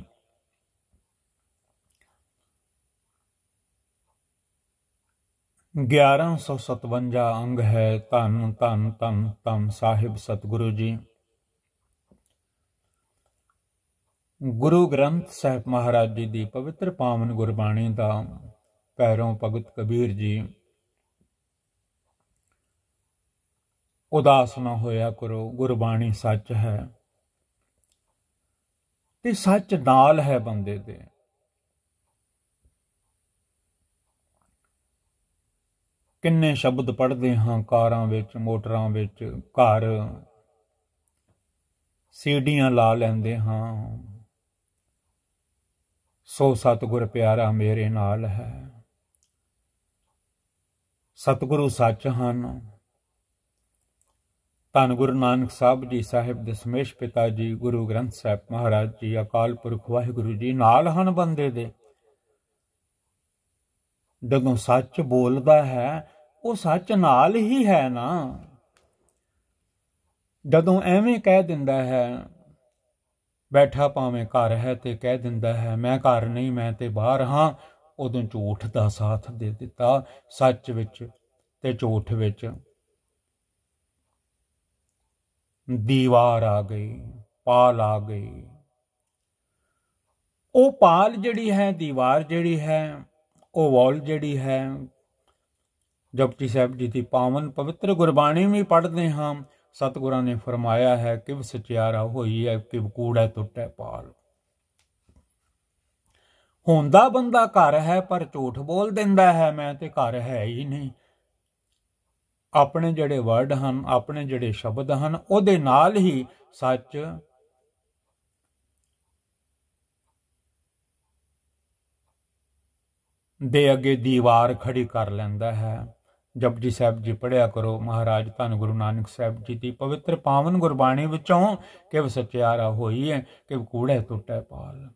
ਗਿਆਰਾਂ ਸੌ ਸਤਵੰਜਾ ਅੰਗ ਹੈ ਧੰਨ ਧੰਨ ਧੰਨ ਧੰਨ ਸਾਹਿਬ ਸਤਿਗੁਰੂ ਜੀ। ਗੁਰੂ ਗ੍ਰੰਥ ਸਾਹਿਬ ਮਹਾਰਾਜ ਜੀ ਦੀ ਪਵਿੱਤਰ ਪਾਵਨ ਗੁਰਬਾਣੀ ਦਾ ਪੈਰੋਂ ਭਗਤ ਕਬੀਰ ਜੀ। ਉਦਾਸ ਨਾ ਹੋਇਆ ਕਰੋ, ਗੁਰਬਾਣੀ ਸੱਚ ਹੈ। ਤੇ ਸੱਚ ਨਾਲ ਹੈ ਬੰਦੇ ਦੇ। ਕਿੰਨੇ ਸ਼ਬਦ ਪੜ੍ਹਦੇ ਹਾਂ ਕਾਰਾਂ ਵਿੱਚ, ਮੋਟਰਾਂ ਵਿੱਚ, ਘਰ। ਸੀੜੀਆਂ ਲਾ ਲੈਂਦੇ ਹਾਂ। ਸੋ ਸਤਗੁਰ ਪਿਆਰਾ ਮੇਰੇ ਨਾਲ ਹੈ। ਸਤਗੁਰੂ ਸੱਚ ਹਨ। ਧੰਨ ਗੁਰੂ ਨਾਨਕ ਸਾਹਿਬ ਜੀ ਸਾਹਿਬ ਦਸਮੇਸ਼ ਪਿਤਾ ਜੀ ਗੁਰੂ ਗ੍ਰੰਥ ਸਾਹਿਬ ਮਹਾਰਾਜ ਜੀ, ਅਕਾਲ ਪੁਰਖ ਵਾਹਿਗੁਰੂ ਜੀ ਨਾਲ ਹਨ ਬੰਦੇ ਦੇ। ਜਦੋਂ ਸੱਚ ਬੋਲਦਾ ਹੈ, ਉਹ ਸੱਚ ਨਾਲ ਹੀ ਹੈ ਨਾ। ਜਦੋਂ ਐਵੇਂ ਕਹਿ ਦਿੰਦਾ ਹੈ, ਬੈਠਾ ਭਾਵੇਂ ਘਰ ਹੈ ਤੇ ਕਹਿ ਦਿੰਦਾ ਹੈ, ਮੈਂ ਘਰ ਨਹੀਂ, ਮੈਂ ਤੇ ਬਾਹਰ ਹਾਂ, ਉਦੋਂ ਝੂਠ ਦਾ ਸਾਥ ਦੇ ਦਿੱਤਾ, ਸੱਚ ਵਿੱਚ ਤੇ ਝੂਠ ਵਿੱਚ। ਦੀਵਾਰ ਆ ਗਈ, ਪਾਲ ਆ ਗਈ। ਉਹ ਪਾਲ ਜਿਹੜੀ ਹੈ, ਦੀਵਾਰ ਜਿਹੜੀ ਹੈ ਉਹ ਵਾਲ ਜਿਹੜੀ ਹੈ, ਜਪਜੀ ਸਾਹਿਬ ਜੀ ਦੀ ਪਾਵਨ ਪਵਿੱਤਰ ਗੁਰਬਾਣੀ ਵੀ ਪੜ੍ਹਦੇ ਹਾਂ। ਸਤਿਗੁਰਾਂ ਨੇ ਫਰਮਾਇਆ ਹੈ ਕਿ ਸਚਿਆਰਾ ਹੋਈ ਹੈ ਕਿ ਕੂੜਾ ਟੁੱਟੈ ਪਾਲ। ਹੁੰਦਾ ਬੰਦਾ ਘਰ ਹੈ, ਪਰ ਝੂਠ ਬੋਲ ਦਿੰਦਾ ਹੈ, ਮੈਂ ਤੇ ਘਰ ਹੈ ਹੀ ਨਹੀਂ। ਆਪਣੇ ਜਿਹੜੇ ਵਰਡ ਹਨ, ਆਪਣੇ ਜਿਹੜੇ ਸ਼ਬਦ ਹਨ, ਉਹਦੇ ਨਾਲ ਹੀ ਸੱਚ ਦੇ ਅੱਗੇ ਦੀਵਾਰ ਖੜੀ ਕਰ ਲੈਂਦਾ ਹੈ। ਜਪਜੀ ਸਾਹਿਬ ਜੀ ਪੜਿਆ ਕਰੋ, ਮਹਾਰਾਜ ਧੰਨ ਗੁਰੂ ਨਾਨਕ ਸਾਹਿਬ ਜੀ ਦੀ ਪਵਿੱਤਰ ਪਾਵਨ ਗੁਰਬਾਣੀ ਵਿੱਚੋਂ ਕਿ ਸਚਿਆਰਾ ਹੋਈ ਹੈ ਕਿ ਕੂੜੇ ਟੁੱਟੇ ਪਾਲ।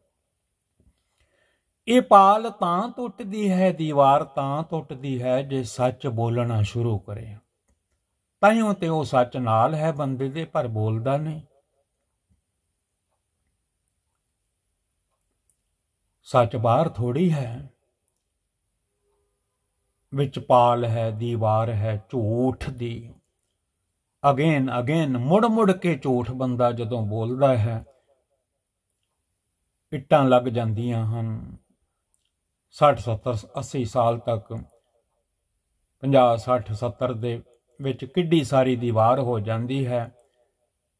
ਇਹ ਪਾਲ ਤਾਂ ਟੁੱਟਦੀ ਹੈ, ਦੀਵਾਰ ਤਾਂ ਟੁੱਟਦੀ ਹੈ, ਜੇ ਸੱਚ ਬੋਲਣਾ ਸ਼ੁਰੂ ਕਰੇ। ਤਾਈਓ ਤੇ ਉਹ ਸੱਚ ਨਾਲ ਹੈ ਬੰਦੇ ਦੇ, ਪਰ ਬੋਲਦਾ ਨਹੀਂ। ਸੱਚ ਬਾਹਰ ਥੋੜੀ ਹੈ ਵਿੱਚ ਪਾਲ ਹੈ, ਦੀਵਾਰ ਹੈ, ਝੂਠ ਦੀ। ਅਗੇਨ ਅਗੇਨ, ਮੁੜ ਮੁੜ ਕੇ ਝੂਠ ਬੰਦਾ ਜਦੋਂ ਬੋਲਦਾ ਹੈ, ਇੱਟਾਂ ਲੱਗ ਜਾਂਦੀਆਂ ਹਨ। 60 70 80 ਸਾਲ ਤੱਕ 50 60 70 ਦੇ ਵਿੱਚ ਕਿੱਡੀ ਸਾਰੀ ਦੀਵਾਰ ਹੋ ਜਾਂਦੀ ਹੈ,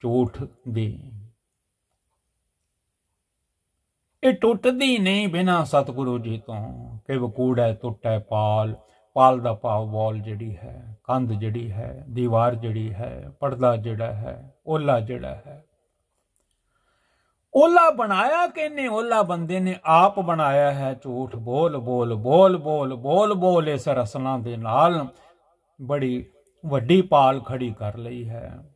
ਝੂਠ ਦੀ। ਇਹ ਟੁੱਟਦੀ ਨਹੀਂ ਬਿਨਾ ਸਤਿਗੁਰੂ ਜੀ ਤੋਂ ਕਿ ਵਕੂੜ ਵਕੂੜਾ ਟੁੱਟੈ ਪਾਲ। ਪਾਲ ਦਾ ਭਾਵ ਵਾਲ ਜਿਹੜੀ ਹੈ, ਕੰਧ ਜਿਹੜੀ ਹੈ, ਦੀਵਾਰ ਜਿਹੜੀ ਹੈ, ਪਰਦਾ ਜਿਹੜਾ ਹੈ, ਓਲਾ ਜਿਹੜਾ ਹੈ। ਓਲਾ ਬਣਾਇਆ ਕਿਨੇ ਓਲਾ ਬੰਦੇ ਨੇ ਆਪ ਬਣਾਇਆ ਹੈ ਝੂਠ, ਬੋਲ ਬੋਲ ਬੋਲ ਬੋਲ ਬੋਲ ਬੋਲ ਇਸ ਰਸਨਾ ਦੇ ਨਾਲ। ਬੜੀ ਵੱਡੀ ਪਾਲ ਖੜੀ ਕਰ ਲਈ ਹੈ।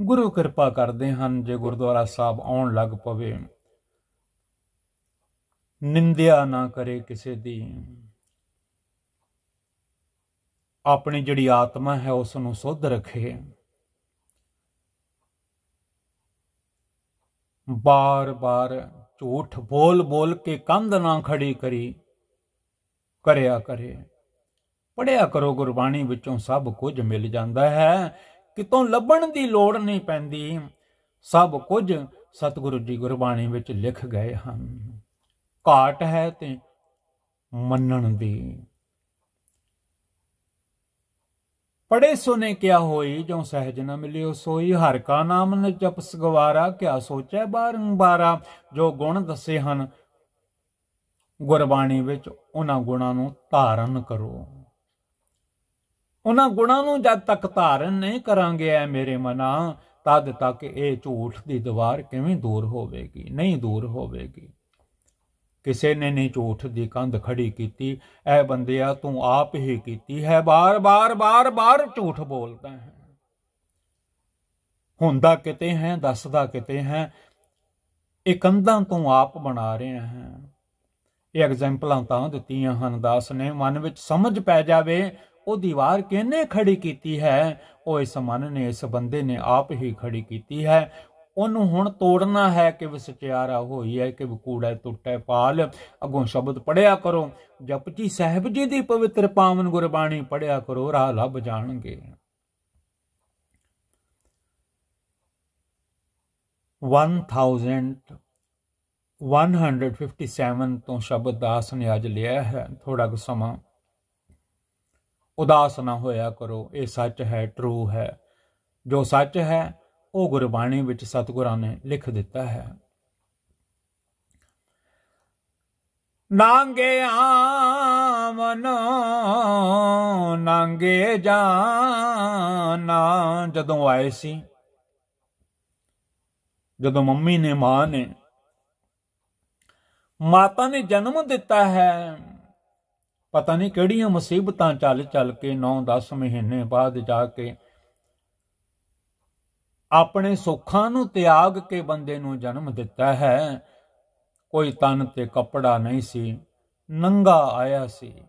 ਗੁਰੂ ਕਿਰਪਾ ਕਰਦੇ ਹਨ ਜੇ ਗੁਰਦੁਆਰਾ ਸਾਹਿਬ ਆਉਣ ਲੱਗ ਪਵੇ। ਨਿੰਦਿਆ ਨਾ ਕਰੇ ਕਿਸੇ ਦੀ। ਆਪਣੀ ਜਿਹੜੀ ਆਤਮਾ ਹੈ ਉਸ ਨੂੰ ਸੁੱਧ ਰੱਖੇ। ਬਾਰ-ਬਾਰ ਝੂਠ ਬੋਲ-ਬੋਲ ਕੇ ਕੰਧ ਨਾ ਖੜੀ ਕਰੀ, ਕਰਿਆ ਕਰੇ। ਪੜਿਆ ਕਰੋ, ਗੁਰਬਾਣੀ ਵਿੱਚੋਂ ਸਭ ਕੁਝ ਮਿਲ ਜਾਂਦਾ ਹੈ। ਕਿਤੋਂ ਲੱਭਣ ਦੀ ਲੋੜ ਨਹੀਂ ਪੈਂਦੀ। ਸਭ ਕੁਝ ਸਤਿਗੁਰੂ ਜੀ ਗੁਰਬਾਣੀ ਵਿੱਚ ਲਿਖ ਗਏ ਹਨ। ਘਾਟ ਹੈ ਤੇ ਮੰਨਣ ਦੀ। ਪੜੇ ਸੁਨੇ ਕਿਆ ਹੋਈ ਜੋ ਸਹਿਜ ਨ ਮਿਲਿਓ ਸੋਈ। ਹਰ ਕਾ ਨਾਮ ਨ ਜਪਸ ਗਵਾਰਾ ਕਿਆ ਸੋਚੈ ਬਾਰੰਬਾਰਾ। ਜੋ ਗੁਣ ਦੱਸੇ ਹਨ, ਗੁਰਬਾਣੀ ਵਿੱਚ ਉਹਨਾਂ ਗੁਣਾਂ ਨੂੰ ਧਾਰਨ ਕਰੋ। ਉਹਨਾਂ ਗੁਣਾਂ ਨੂੰ ਜਦ ਤੱਕ ਧਾਰਨ ਨਹੀਂ ਕਰਾਂਗੇ, ਐ ਮੇਰੇ ਮਨਾ, ਤਦ ਤੱਕ ਇਹ ਝੂਠ ਦੀ ਦੀਵਾਰ ਕਿਵੇਂ ਦੂਰ ਹੋਵੇਗੀ, ਨਹੀਂ ਦੂਰ ਹੋਵੇਗੀ। ਕਿਸੇ ਨੇ ਨਹੀਂ ਝੂਠ ਦੀ ਕੰਧ ਖੜੀ ਕੀਤੀ। ਐ ਬੰਦਿਆ, ਤੂੰ ਆਪ ਹੀ ਕੀਤੀ ਹੈ। ਬਾਰ-ਬਾਰ ਬਾਰ-ਬਾਰ ਝੂਠ ਬੋਲਦਾ ਹੈ। ਹੁੰਦਾ ਕਿਤੇ ਹੈ, ਦੱਸਦਾ ਕਿਤੇ ਹੈ। ਇਹ ਕੰਧਾਂ ਤੋਂ ਆਪ ਬਣਾ ਰਿਹਾ ਹੈ। ਇਹ ਐਗਜ਼ਾਮਪਲਾਂ ਤਾਂ ਦਿੱਤੀਆਂ ਹਨ ਦਾਸ ਨੇ। ਮਨ ਵਿੱਚ ਸਮਝ ਪੈ ਜਾਵੇ ਉਹ ਦੀਵਾਰ ਕਿਹਨੇ ਖੜੀ ਕੀਤੀ ਹੈ? ਉਹ ਇਸ ਮਨ ਨੇ, ਇਸ ਬੰਦੇ ਨੇ ਆਪ ਹੀ ਖੜੀ ਕੀਤੀ ਹੈ। ਉਹਨੂੰ ਹੁਣ ਤੋੜਨਾ ਹੈ ਕਿ ਵਿਸਚਿਆਰਾ ਹੋਈ ਹੈ, ਕਿ ਕੂੜਾ ਟੁੱਟੇ ਪਾਲ, ਅਗੋਂ ਸ਼ਬਦ ਪੜਿਆ ਕਰੋ। ਜਪਜੀ ਸਾਹਿਬ ਜੀ ਦੀ ਪਵਿੱਤਰ ਪਾਵਨ ਗੁਰਬਾਣੀ ਪੜਿਆ ਕਰੋ, ਰਾਹ ਲੱਭ ਜਾਣਗੇ। 1157 ਤੋਂ ਸ਼ਬਦ ਦਾਸ ਨੇ ਅੱਜ ਲਿਆ ਹੈ। ਥੋੜਾ ਕੁ ਸਮਾਂ ਉਦਾਸ ਨਾ ਹੋਇਆ ਕਰੋ, ਇਹ ਸੱਚ ਹੈ ਟਰੂ ਹੈ। ਜੋ ਸੱਚ ਹੈ ਉਹ ਗੁਰਬਾਣੀ ਵਿੱਚ ਸਤਿਗੁਰਾਂ ਨੇ ਲਿਖ ਦਿੱਤਾ ਹੈ। ਨਾਂਗੇ ਆਮਨ, ਨਾਂਗੇ ਜਾਨਾ। ਜਦੋਂ ਆਏ ਸੀ, ਜਦੋਂ ਮੰਮੀ ਨੇ, ਮਾਂ ਨੇ ਮਾਤਾ ਨੇ ਜਨਮ ਦਿੱਤਾ ਹੈ, ਪਤਾ ਨਹੀਂ ਕਿਹੜੀਆਂ ਮੁਸੀਬਤਾਂ ਚੱਲ ਚੱਲ ਕੇ 9-10 ਮਹੀਨੇ ਬਾਅਦ ਜਾ ਕੇ ਆਪਣੇ ਸੁੱਖਾਂ ਨੂੰ ਤਿਆਗ ਕੇ ਬੰਦੇ ਨੂੰ ਜਨਮ ਦਿੱਤਾ ਹੈ। ਕੋਈ ਤਨ ਤੇ ਕੱਪੜਾ ਨਹੀਂ ਸੀ, ਨੰਗਾ ਆਇਆ ਸੀ।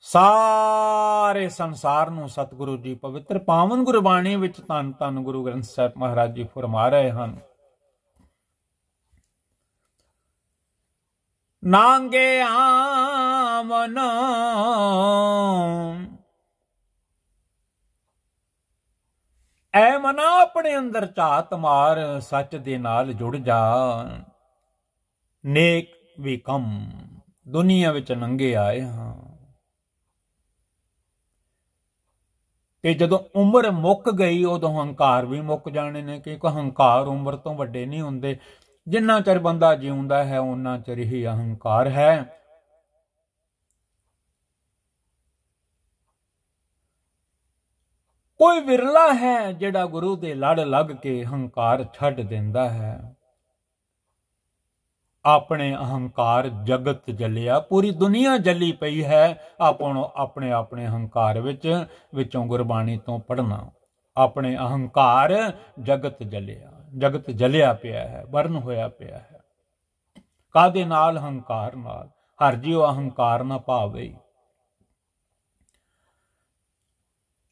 ਸਾਰੇ ਸੰਸਾਰ ਨੂੰ ਸਤਿਗੁਰੂ ਜੀ ਪਵਿੱਤਰ ਪਾਵਨ ਗੁਰਬਾਣੀ ਵਿੱਚ ਤਨ ਤਨ ਗੁਰੂ ਗ੍ਰੰਥ ਸਾਹਿਬ ਮਹਾਰਾਜ ਜੀ ਫਰਮਾ ਰਹੇ ਹਨ। ਨਾਂਗੇ ਆਮਨ ਐ ਮਨਾ ਆਪਣੇ ਅੰਦਰ ਝਾਤ ਮਾਰ, ਸੱਚ ਦੇ ਨਾਲ ਜੁੜ ਜਾ। ਨੇਕ ਵੀ ਕਮ ਦੁਨੀਆ ਵਿੱਚ ਨੰਗੇ ਆਏ ਹਾਂ। ਤੇ ਜਦੋਂ ਉਮਰ ਮੁੱਕ ਗਈ, ਉਦੋਂ ਹੰਕਾਰ ਵੀ ਮੁੱਕ ਜਾਣੇ ਨੇ ਕਿ ਹੰਕਾਰ ਉਮਰ ਤੋਂ ਵੱਡੇ ਨਹੀਂ ਹੁੰਦੇ। ਜਿੰਨਾ ਚਿਰ ਬੰਦਾ ਜਿਉਂਦਾ ਹੈ ਉਹਨਾਂ ਚਿਰ ਹੀ ਅਹੰਕਾਰ ਹੈ। ਕੋਈ ਵਿਰਲਾ ਹੈ ਜਿਹੜਾ ਗੁਰੂ ਦੇ ਲੜ ਲੱਗ ਕੇ ਹੰਕਾਰ ਛੱਡ ਦਿੰਦਾ ਹੈ। ਆਪਣੇ ਅਹੰਕਾਰ ਜਗਤ ਜਲਿਆ, ਪੂਰੀ ਦੁਨੀਆ ਜਲੀ ਪਈ ਹੈ। ਆਪਣੋ ਆਪਣੇ ਆਪਣੇ ਹੰਕਾਰ ਵਿੱਚ, ਵਿੱਚੋਂ ਗੁਰਬਾਣੀ ਤੋਂ ਪੜਨਾ ਆਪਣੇ ਅਹੰਕਾਰ ਜਗਤ ਜਲਿਆ ਜਗਤ ਜਲਿਆ ਪਿਆ ਹੈ, ਵਰਨ ਹੋਇਆ ਪਿਆ ਹੈ। ਕਾਦੇ ਨਾਲ? ਹੰਕਾਰ ਨਾਲ। ਹਰ ਜੀਉ ਅਹੰਕਾਰ ਨਾ ਪਾਵੇ।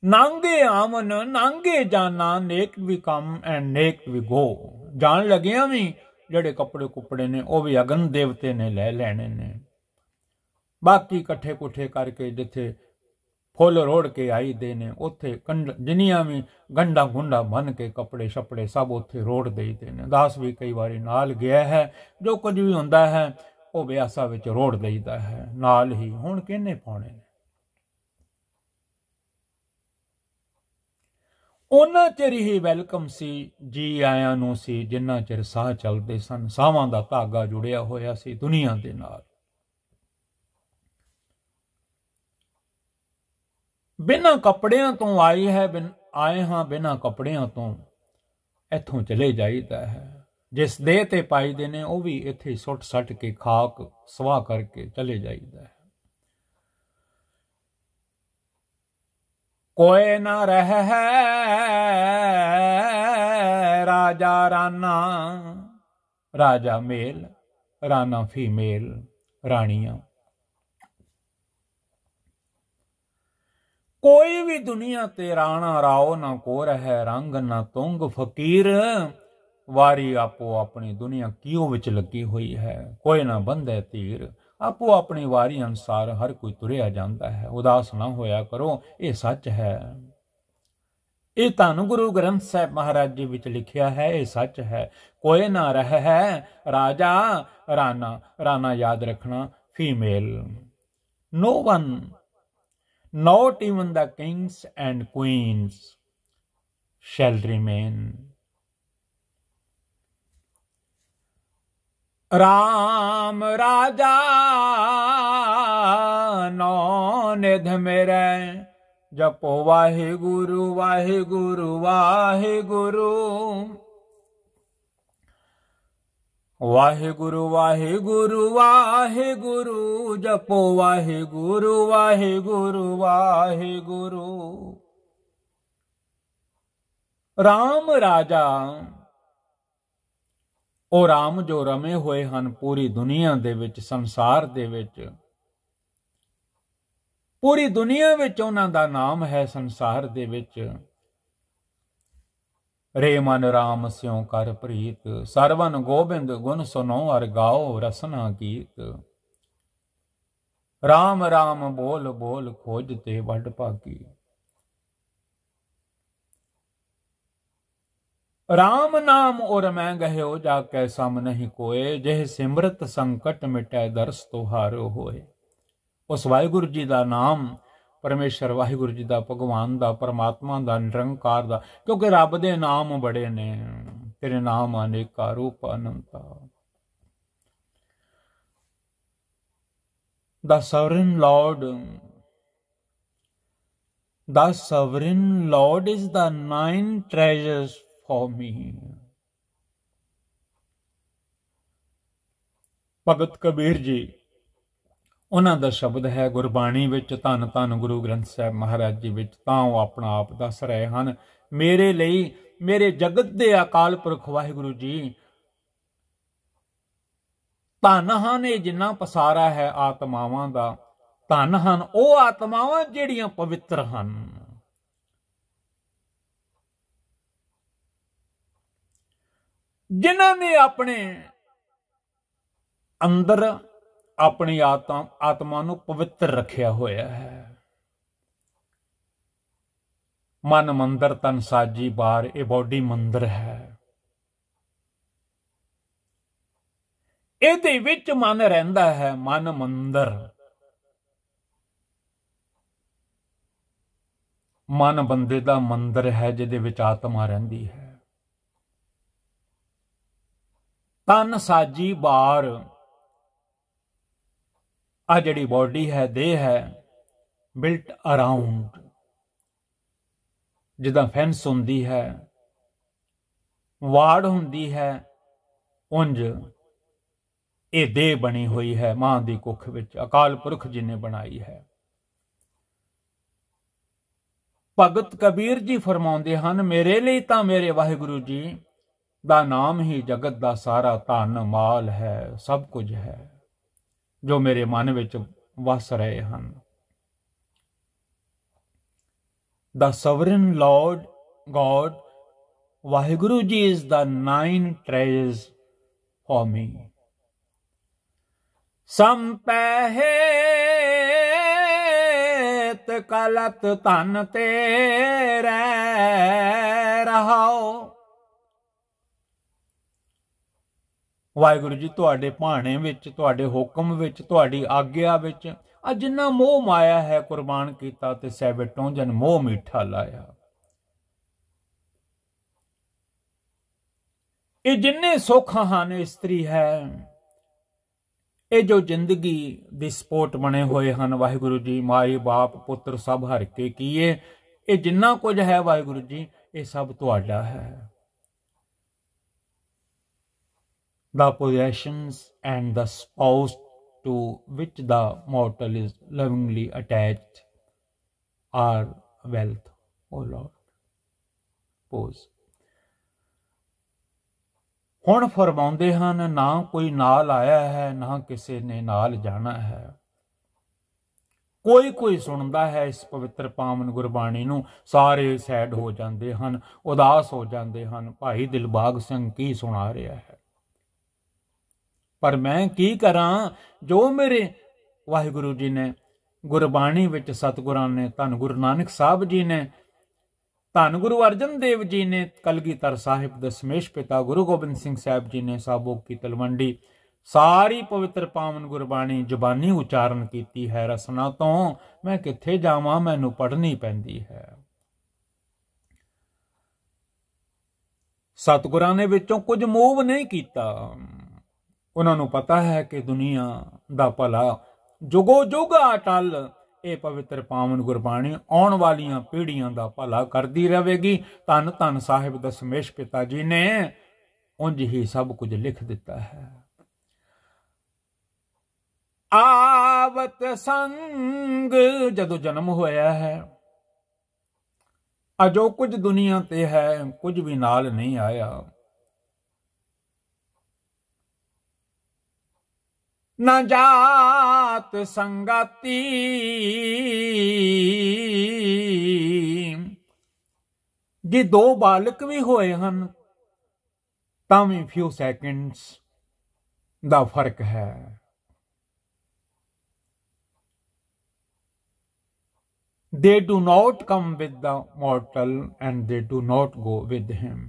ਨਾਂਗੇ ਆਮਨ, ਨਾਂਗੇ ਜਾਣਾ ਨੇਕ ਵੀ ਕੰਮ ਐਂਡ ਨੇਕ ਵੀ ਗੋ। ਜਾਣ ਲੱਗਿਆ ਵੀ ਜਿਹੜੇ ਕੱਪੜੇ ਕੁਪੜੇ ਨੇ, ਉਹ ਵੀ ਅਗਨ ਦੇਵਤੇ ਨੇ, ਲੈ ਲੈਣੇ ਨੇ। ਬਾਕੀ ਇਕੱਠੇ ਕੁੱਠੇ ਕਰਕੇ ਜਿੱਥੇ ਫੁੱਲ ਰੋੜ ਕੇ ਆਈ ਦੇ ਨੇ, ਉੱਥੇ ਜਿੰਨੀਆਂ ਵੀ ਗੰਡਾ ਗੁੰਡਾ ਬਨ ਕੇ ਕੱਪੜੇ ਛਪੜੇ ਸਭ ਉੱਥੇ ਰੋੜ ਦੇਈਦੇ ਨੇ। ਦਾਸ ਵੀ ਕਈ ਵਾਰੀ ਨਾਲ ਗਿਆ ਹੈ, ਜੋ ਕੁਝ ਵੀ ਹੁੰਦਾ ਹੈ, ਉਹ ਵਿਆਸਾ ਵਿੱਚ ਰੋੜ ਦੇਈਦਾ ਹੈ। ਨਾਲ ਹੀ ਹੁਣ ਕਿਹਨੇ ਪਾਉਣੇ ਨੇ? ਉਹਨਾਂ ਚਿਰ ਹੀ ਵੈਲਕਮ ਸੀ, ਜੀ ਆਇਆਂ ਨੂੰ ਸੀ, ਜਿੰਨਾ ਚਿਰ ਸਾਹ ਚੱਲਦੇ ਸਨ। ਸਾਹਾਂ ਦਾ ਧਾਗਾ ਜੁੜਿਆ ਹੋਇਆ ਸੀ ਦੁਨੀਆ ਦੇ ਨਾਲ। ਬਿਨਾਂ ਕੱਪੜਿਆਂ ਤੋਂ ਆਈ ਹੈ, ਬਿਨ ਆਏ ਹਾਂ ਬਿਨਾਂ ਕੱਪੜਿਆਂ ਤੋਂ ਇੱਥੋਂ ਚਲੇ ਜਾਈਦਾ ਹੈ। ਜਿਸ ਦੇਹ ਤੇ ਪਾਈਦੇ ਨੇ, ਉਹ ਵੀ ਇੱਥੇ ਸੁੱਟ ਸੱਟ ਕੇ ਖਾਕ ਸਵਾ ਕਰਕੇ ਚਲੇ ਜਾਈਦਾ ਹੈ। ਕੋਈ ਨਾ ਰਹਿ ਰਾਜਾ ਰਾਣਾ। ਰਾਜਾ ਮੇਲ, ਰਾਣਾ ਫੀਮੇਲ, ਰਾਣੀਆਂ। ਕੋਈ ਵੀ ਦੁਨੀਆ ਤੇ ਰਾਣਾ ਰਾਓ ਨਾ ਕੋ ਰਹਿ, ਰੰਗ ਨਾ ਤੁੰਗ ਫਕੀਰ। ਵਾਰੀ ਆਪੋ ਆਪਣੀ ਦੁਨੀਆ ਕਿਉ ਵਿੱਚ ਲੱਗੀ ਹੋਈ ਹੈ? ਕੋਈ ਨਾ ਬੰਦੇ ਤੀਰ। ਆਪੋ ਆਪਣੀ ਵਾਰੀ ਅਨਸਾਰ ਹਰ ਕੋਈ ਤੁਰਿਆ ਜਾਂਦਾ ਹੈ। ਉਦਾਸ ਨਾ ਹੋਇਆ ਕਰੋ, ਇਹ ਸੱਚ ਹੈ। ਇਹ ਤੁਹਾਨੂੰ ਗੁਰੂ ਗ੍ਰੰਥ ਸਾਹਿਬ ਮਹਾਰਾਜ ਜੀ ਵਿੱਚ ਲਿਖਿਆ ਹੈ, ਇਹ ਸੱਚ ਹੈ। ਕੋਈ ਨਾ ਰਹਿ ਹੈ ਰਾਜਾ, ਰਾਣਾ ਰਾਣਾ ਯਾਦ ਰੱਖਣਾ, female. no one not even the kings and queens shall remain. Ram ਰਾਜਾ ਨੋ ਨਿਧ ਮੇਰੇ ਜਪੋ ਵਾਹਿਗੁਰੂ ਵਾਹਿਗੁਰੂ ਵਾਹਿਗੁਰੂ ਵਾਹਿਗੁਰੂ ਵਾਹਿਗੁਰੂ ਵਾਹਿਗੁਰੂ ਜਪੋ ਵਾਹਿਗੁਰੂ ਵਾਹਿਗੁਰੂ ਵਾਹਿਗੁਰੂ RAM ਰਾਜਾ ਉਹ RAM ਜੋ ਰਮੇ ਹੋਏ ਹਨ ਪੂਰੀ ਦੁਨੀਆ ਦੇ ਵਿੱਚ, ਸੰਸਾਰ ਦੇ ਵਿੱਚ। ਪੂਰੀ ਦੁਨੀਆ ਵਿੱਚ ਉਹਨਾਂ ਦਾ ਨਾਮ ਹੈ ਸੰਸਾਰ ਦੇ ਵਿੱਚ। ਰੇ ਮਨ RAM ਸਿਉ ਕਰ ਪ੍ਰੀਤ, ਸਰਵਨ ਗੋਬਿੰਦ ਗੁਣ ਸੁਨੋ ਅਰ ਗਾਓ ਰਸਨਾ ਗੀਤ। RAM RAM ਬੋਲ ਬੋਲ ਖੋਜ ਤੇ ਵੱਡ ਭਾਗੀ। RAM ਨਾਮ ਔਰ ਮੈਂ ਗਹਿਓ ਜਾ ਕੈ ਸਮ ਨਹੀਂ ਕੋਏ ਜਿਹ ਸਿਮਰਤ ਸੰਕਟ ਮਿਟੈ ਦਰਸ ਤੁਹਾਰੋ ਹੋਏ ਉਸ ਵਾਹਿਗੁਰੂ ਜੀ ਦਾ ਨਾਮ ਪਰਮੇਸ਼ਰ ਵਾਹਿਗੁਰੂ ਜੀ ਦਾ ਭਗਵਾਨ ਦਾ ਪਰਮਾਤਮਾ ਦਾ ਨਿਰੰਕਾਰ ਦਾ ਕਿਉਂਕਿ ਰੱਬ ਦੇ ਨਾਮ ਬੜੇ ਨੇ ਤੇਰੇ ਨਾਮ ਅਨੇਕਾ ਰੂਪ Ananta the sovereign lord the sovereign lord is the nine treasures for me Bhagat Kabir ji, ਉਹਨਾਂ ਦਾ ਸ਼ਬਦ ਹੈ, ਗੁਰਬਾਣੀ ਵਿੱਚ ਧੰਨ ਧੰਨ ਗੁਰੂ ਗ੍ਰੰਥ ਸਾਹਿਬ ਮਹਾਰਾਜ ਜੀ ਵਿੱਚ ਤਾਂ ਉਹ ਆਪਣਾ ਆਪ ਦੱਸ ਰਹੇ ਹਨ, ਮੇਰੇ ਲਈ, ਮੇਰੇ ਜਗਤ ਦੇ ਅਕਾਲ ਪੁਰਖ ਵਾਹਿਗੁਰੂ ਜੀ, ਧੰਨ ਹਨ ਇਹ ਜਿੰਨਾ ਪਸਾਰਾ ਹੈ ਆਤਮਾਵਾਂ ਦਾ, ਧੰਨ ਹਨ ਉਹ ਆਤਮਾਵਾਂ ਜਿਹੜੀਆਂ ਪਵਿੱਤਰ ਹਨ। ਜਿਨ੍ਹਾਂ ਨੇ ਆਪਣੇ ਅੰਦਰ ਆਪਣੀ ਆਤਮਾ ਆਤਮਾ ਨੂੰ ਪਵਿੱਤਰ ਰੱਖਿਆ ਹੋਇਆ ਹੈ। ਮਨ ਮੰਦਰ ਤਨ ਸਾਜੀ ਬਾਰ, ਇਹ ਬਾਡੀ ਮੰਦਰ ਹੈ। ਇਹਦੇ ਵਿੱਚ ਮਨ ਰਹਿੰਦਾ ਹੈ, ਮਨ ਮੰਦਰ। ਮਨ ਬੰਦੇ ਦਾ ਮੰਦਰ ਹੈ, ਜਿਹਦੇ ਵਿੱਚ ਆਤਮਾ ਰਹਿੰਦੀ ਹੈ। ਤਨ ਸਾਜੀ ਬਾਰ। ਆ ਜਿਹੜੀ ਬਾਡੀ ਹੈ, ਦੇਹ ਹੈ ਬਿਲਟ ਅਰਾਊਂਡ ਜਿੱਦਾਂ ਫੈਂਸ ਹੁੰਦੀ ਹੈ, ਵਾੜ ਹੁੰਦੀ ਹੈ ਉੰਜ ਇਹ ਦੇਹ ਬਣੀ ਹੋਈ ਹੈ ਮਾਂ ਦੀ ਕੁੱਖ ਵਿੱਚ, ਅਕਾਲ ਪੁਰਖ ਜੀ ਨੇ ਬਣਾਈ ਹੈ। ਭਗਤ ਕਬੀਰ ਜੀ ਫਰਮਾਉਂਦੇ ਹਨ, ਮੇਰੇ ਲਈ ਤਾਂ ਮੇਰੇ ਵਾਹਿਗੁਰੂ ਜੀ ਦਾ ਨਾਮ ਹੀ ਜਗਤ ਦਾ ਸਾਰਾ ਧਨ ਮਾਲ ਹੈ, ਸਭ ਕੁਝ ਹੈ, ਜੋ ਮੇਰੇ ਮਨ ਵਿੱਚ ਵਸ ਰਹੇ ਹਨ। The sovereign lord God Waheguru ji is the nine treasures for me ਸੰਪਹਿਤ ਕਲਤ ਧਨ ਤੇਰੇ ਰਹਾਓ। ਵਾਹਿਗੁਰੂ ਜੀ, ਤੁਹਾਡੇ ਭਾਣੇ ਵਿੱਚ, ਤੁਹਾਡੇ ਹੁਕਮ ਵਿੱਚ, ਤੁਹਾਡੀ ਆਗਿਆ ਵਿੱਚ, ਆ ਜਿੰਨਾ ਮੋਹ ਮਾਇਆ ਹੈ ਕੁਰਬਾਨ ਕੀਤਾ ਤੇ ਸੈਵਟੋਂ ਜਨ ਮੋਹ ਮਿੱਠਾ ਲਾਇਆ। ਇਹ ਜਿੰਨੇ ਸੁੱਖ ਹਨ ਇਸਤਰੀ ਹੈ। ਇਹ ਜੋ ਜ਼ਿੰਦਗੀ ਦੇ ਸਪੋਰਟ ਬਣੇ ਹੋਏ ਹਨ, ਵਾਹਿਗੁਰੂ ਜੀ ਮਾਈ ਬਾਪ, ਪੁੱਤਰ ਸਭ ਹਰ ਕੇ ਕੀਏ। ਇਹ ਜਿੰਨਾ ਕੁਝ ਹੈ ਵਾਹਿਗੁਰੂ ਜੀ, ਇਹ ਸਭ ਤੁਹਾਡਾ ਹੈ। The possessions and the spouse to which the mortal is lovingly attached are wealth, O Lord. Pause. ਹੁਣ ਫਰਮਾਉਂਦੇ ਹਨ ਨਾ ਕੋਈ ਨਾਲ ਆਇਆ ਹੈ ਨਾ ਕਿਸੇ ਨੇ ਨਾਲ ਜਾਣਾ ਹੈ ਕੋਈ ਕੋਈ ਸੁਣਦਾ ਹੈ ਇਸ ਪਵਿੱਤਰ ਪਾਵਨ ਗੁਰਬਾਣੀ ਨੂੰ ਸਾਰੇ ਸੈਡ ਹੋ ਜਾਂਦੇ ਹਨ ਉਦਾਸ ਹੋ ਜਾਂਦੇ ਹਨ ਭਾਈ ਦਿਲਬਾਗ ਸਿੰਘ ਕੀ ਸੁਣਾ ਰਿਹਾ ਹੈ ਪਰ ਮੈਂ ਕੀ ਕਰਾਂ? ਜੋ ਮੇਰੇ ਵਾਹਿਗੁਰੂ ਜੀ ਨੇ ਗੁਰਬਾਣੀ ਵਿੱਚ ਸਤਿਗੁਰਾਂ ਨੇ, ਧੰਨ ਗੁਰੂ ਨਾਨਕ ਸਾਹਿਬ ਜੀ ਨੇ, ਧੰਨ ਗੁਰੂ ਅਰਜਨ ਦੇਵ ਜੀ ਨੇ, ਕਲਗੀਧਰ ਸਾਹਿਬ ਦਸ਼ਮੇਸ਼ ਪਿਤਾ ਗੁਰੂ ਗੋਬਿੰਦ ਸਿੰਘ ਸਾਹਿਬ ਜੀ ਨੇ ਸਾਬੋ ਕੀ ਤਲਵੰਡੀ, ਸਾਰੀ ਪਵਿੱਤਰ ਪਾਵਨ ਗੁਰਬਾਣੀ ਜਬਾਨੀ ਉਚਾਰਨ ਕੀਤੀ ਹੈ ਰਸਨਾ ਤੋਂ। ਮੈਂ ਕਿੱਥੇ ਜਾਵਾਂ? ਮੈਨੂੰ ਪੜ੍ਹਨੀ ਪੈਂਦੀ ਹੈ। ਸਤਿਗੁਰਾਂ ਨੇ ਵਿੱਚੋਂ ਕੁਝ ਮੂਵ ਨਹੀਂ ਕੀਤਾ। ਉਹਨਾਂ ਨੂੰ ਪਤਾ ਹੈ ਕਿ ਦੁਨੀਆ ਦਾ ਭਲਾ ਜੁਗੋ ਜੁਗ ਅਟਲ ਇਹ ਪਵਿੱਤਰ ਪਾਵਨ ਗੁਰਬਾਣੀ ਆਉਣ ਵਾਲੀਆਂ ਪੀੜ੍ਹੀਆਂ ਦਾ ਭਲਾ ਕਰਦੀ ਰਹੇਗੀ। ਧੰਨ ਧੰਨ ਸਾਹਿਬ ਦਸ਼ਮੇਸ਼ ਪਿਤਾ ਜੀ ਨੇ ਉਂਝ ਹੀ ਸਭ ਕੁਝ ਲਿਖ ਦਿੱਤਾ ਹੈ। ਆਵਤ ਸੰਗ ਜਦੋਂ ਜਨਮ ਹੋਇਆ ਹੈ, ਅਜੋ ਕੁਝ ਦੁਨੀਆ ਤੇ ਹੈ, ਕੁਝ ਵੀ ਨਾਲ ਨਹੀਂ ਆਇਆ। ਨਾ ਜਾਤ ਸੰਗਤੀ ਜੇ ਦੋ ਬਾਲਕ ਵੀ ਹੋਏ ਹਨ ਤਾਂ ਵੀ ਫਿਊ ਸੈਕਿੰਡਸ ਦਾ ਫ਼ਰਕ ਹੈ they do not come with the mortal and they do not go with him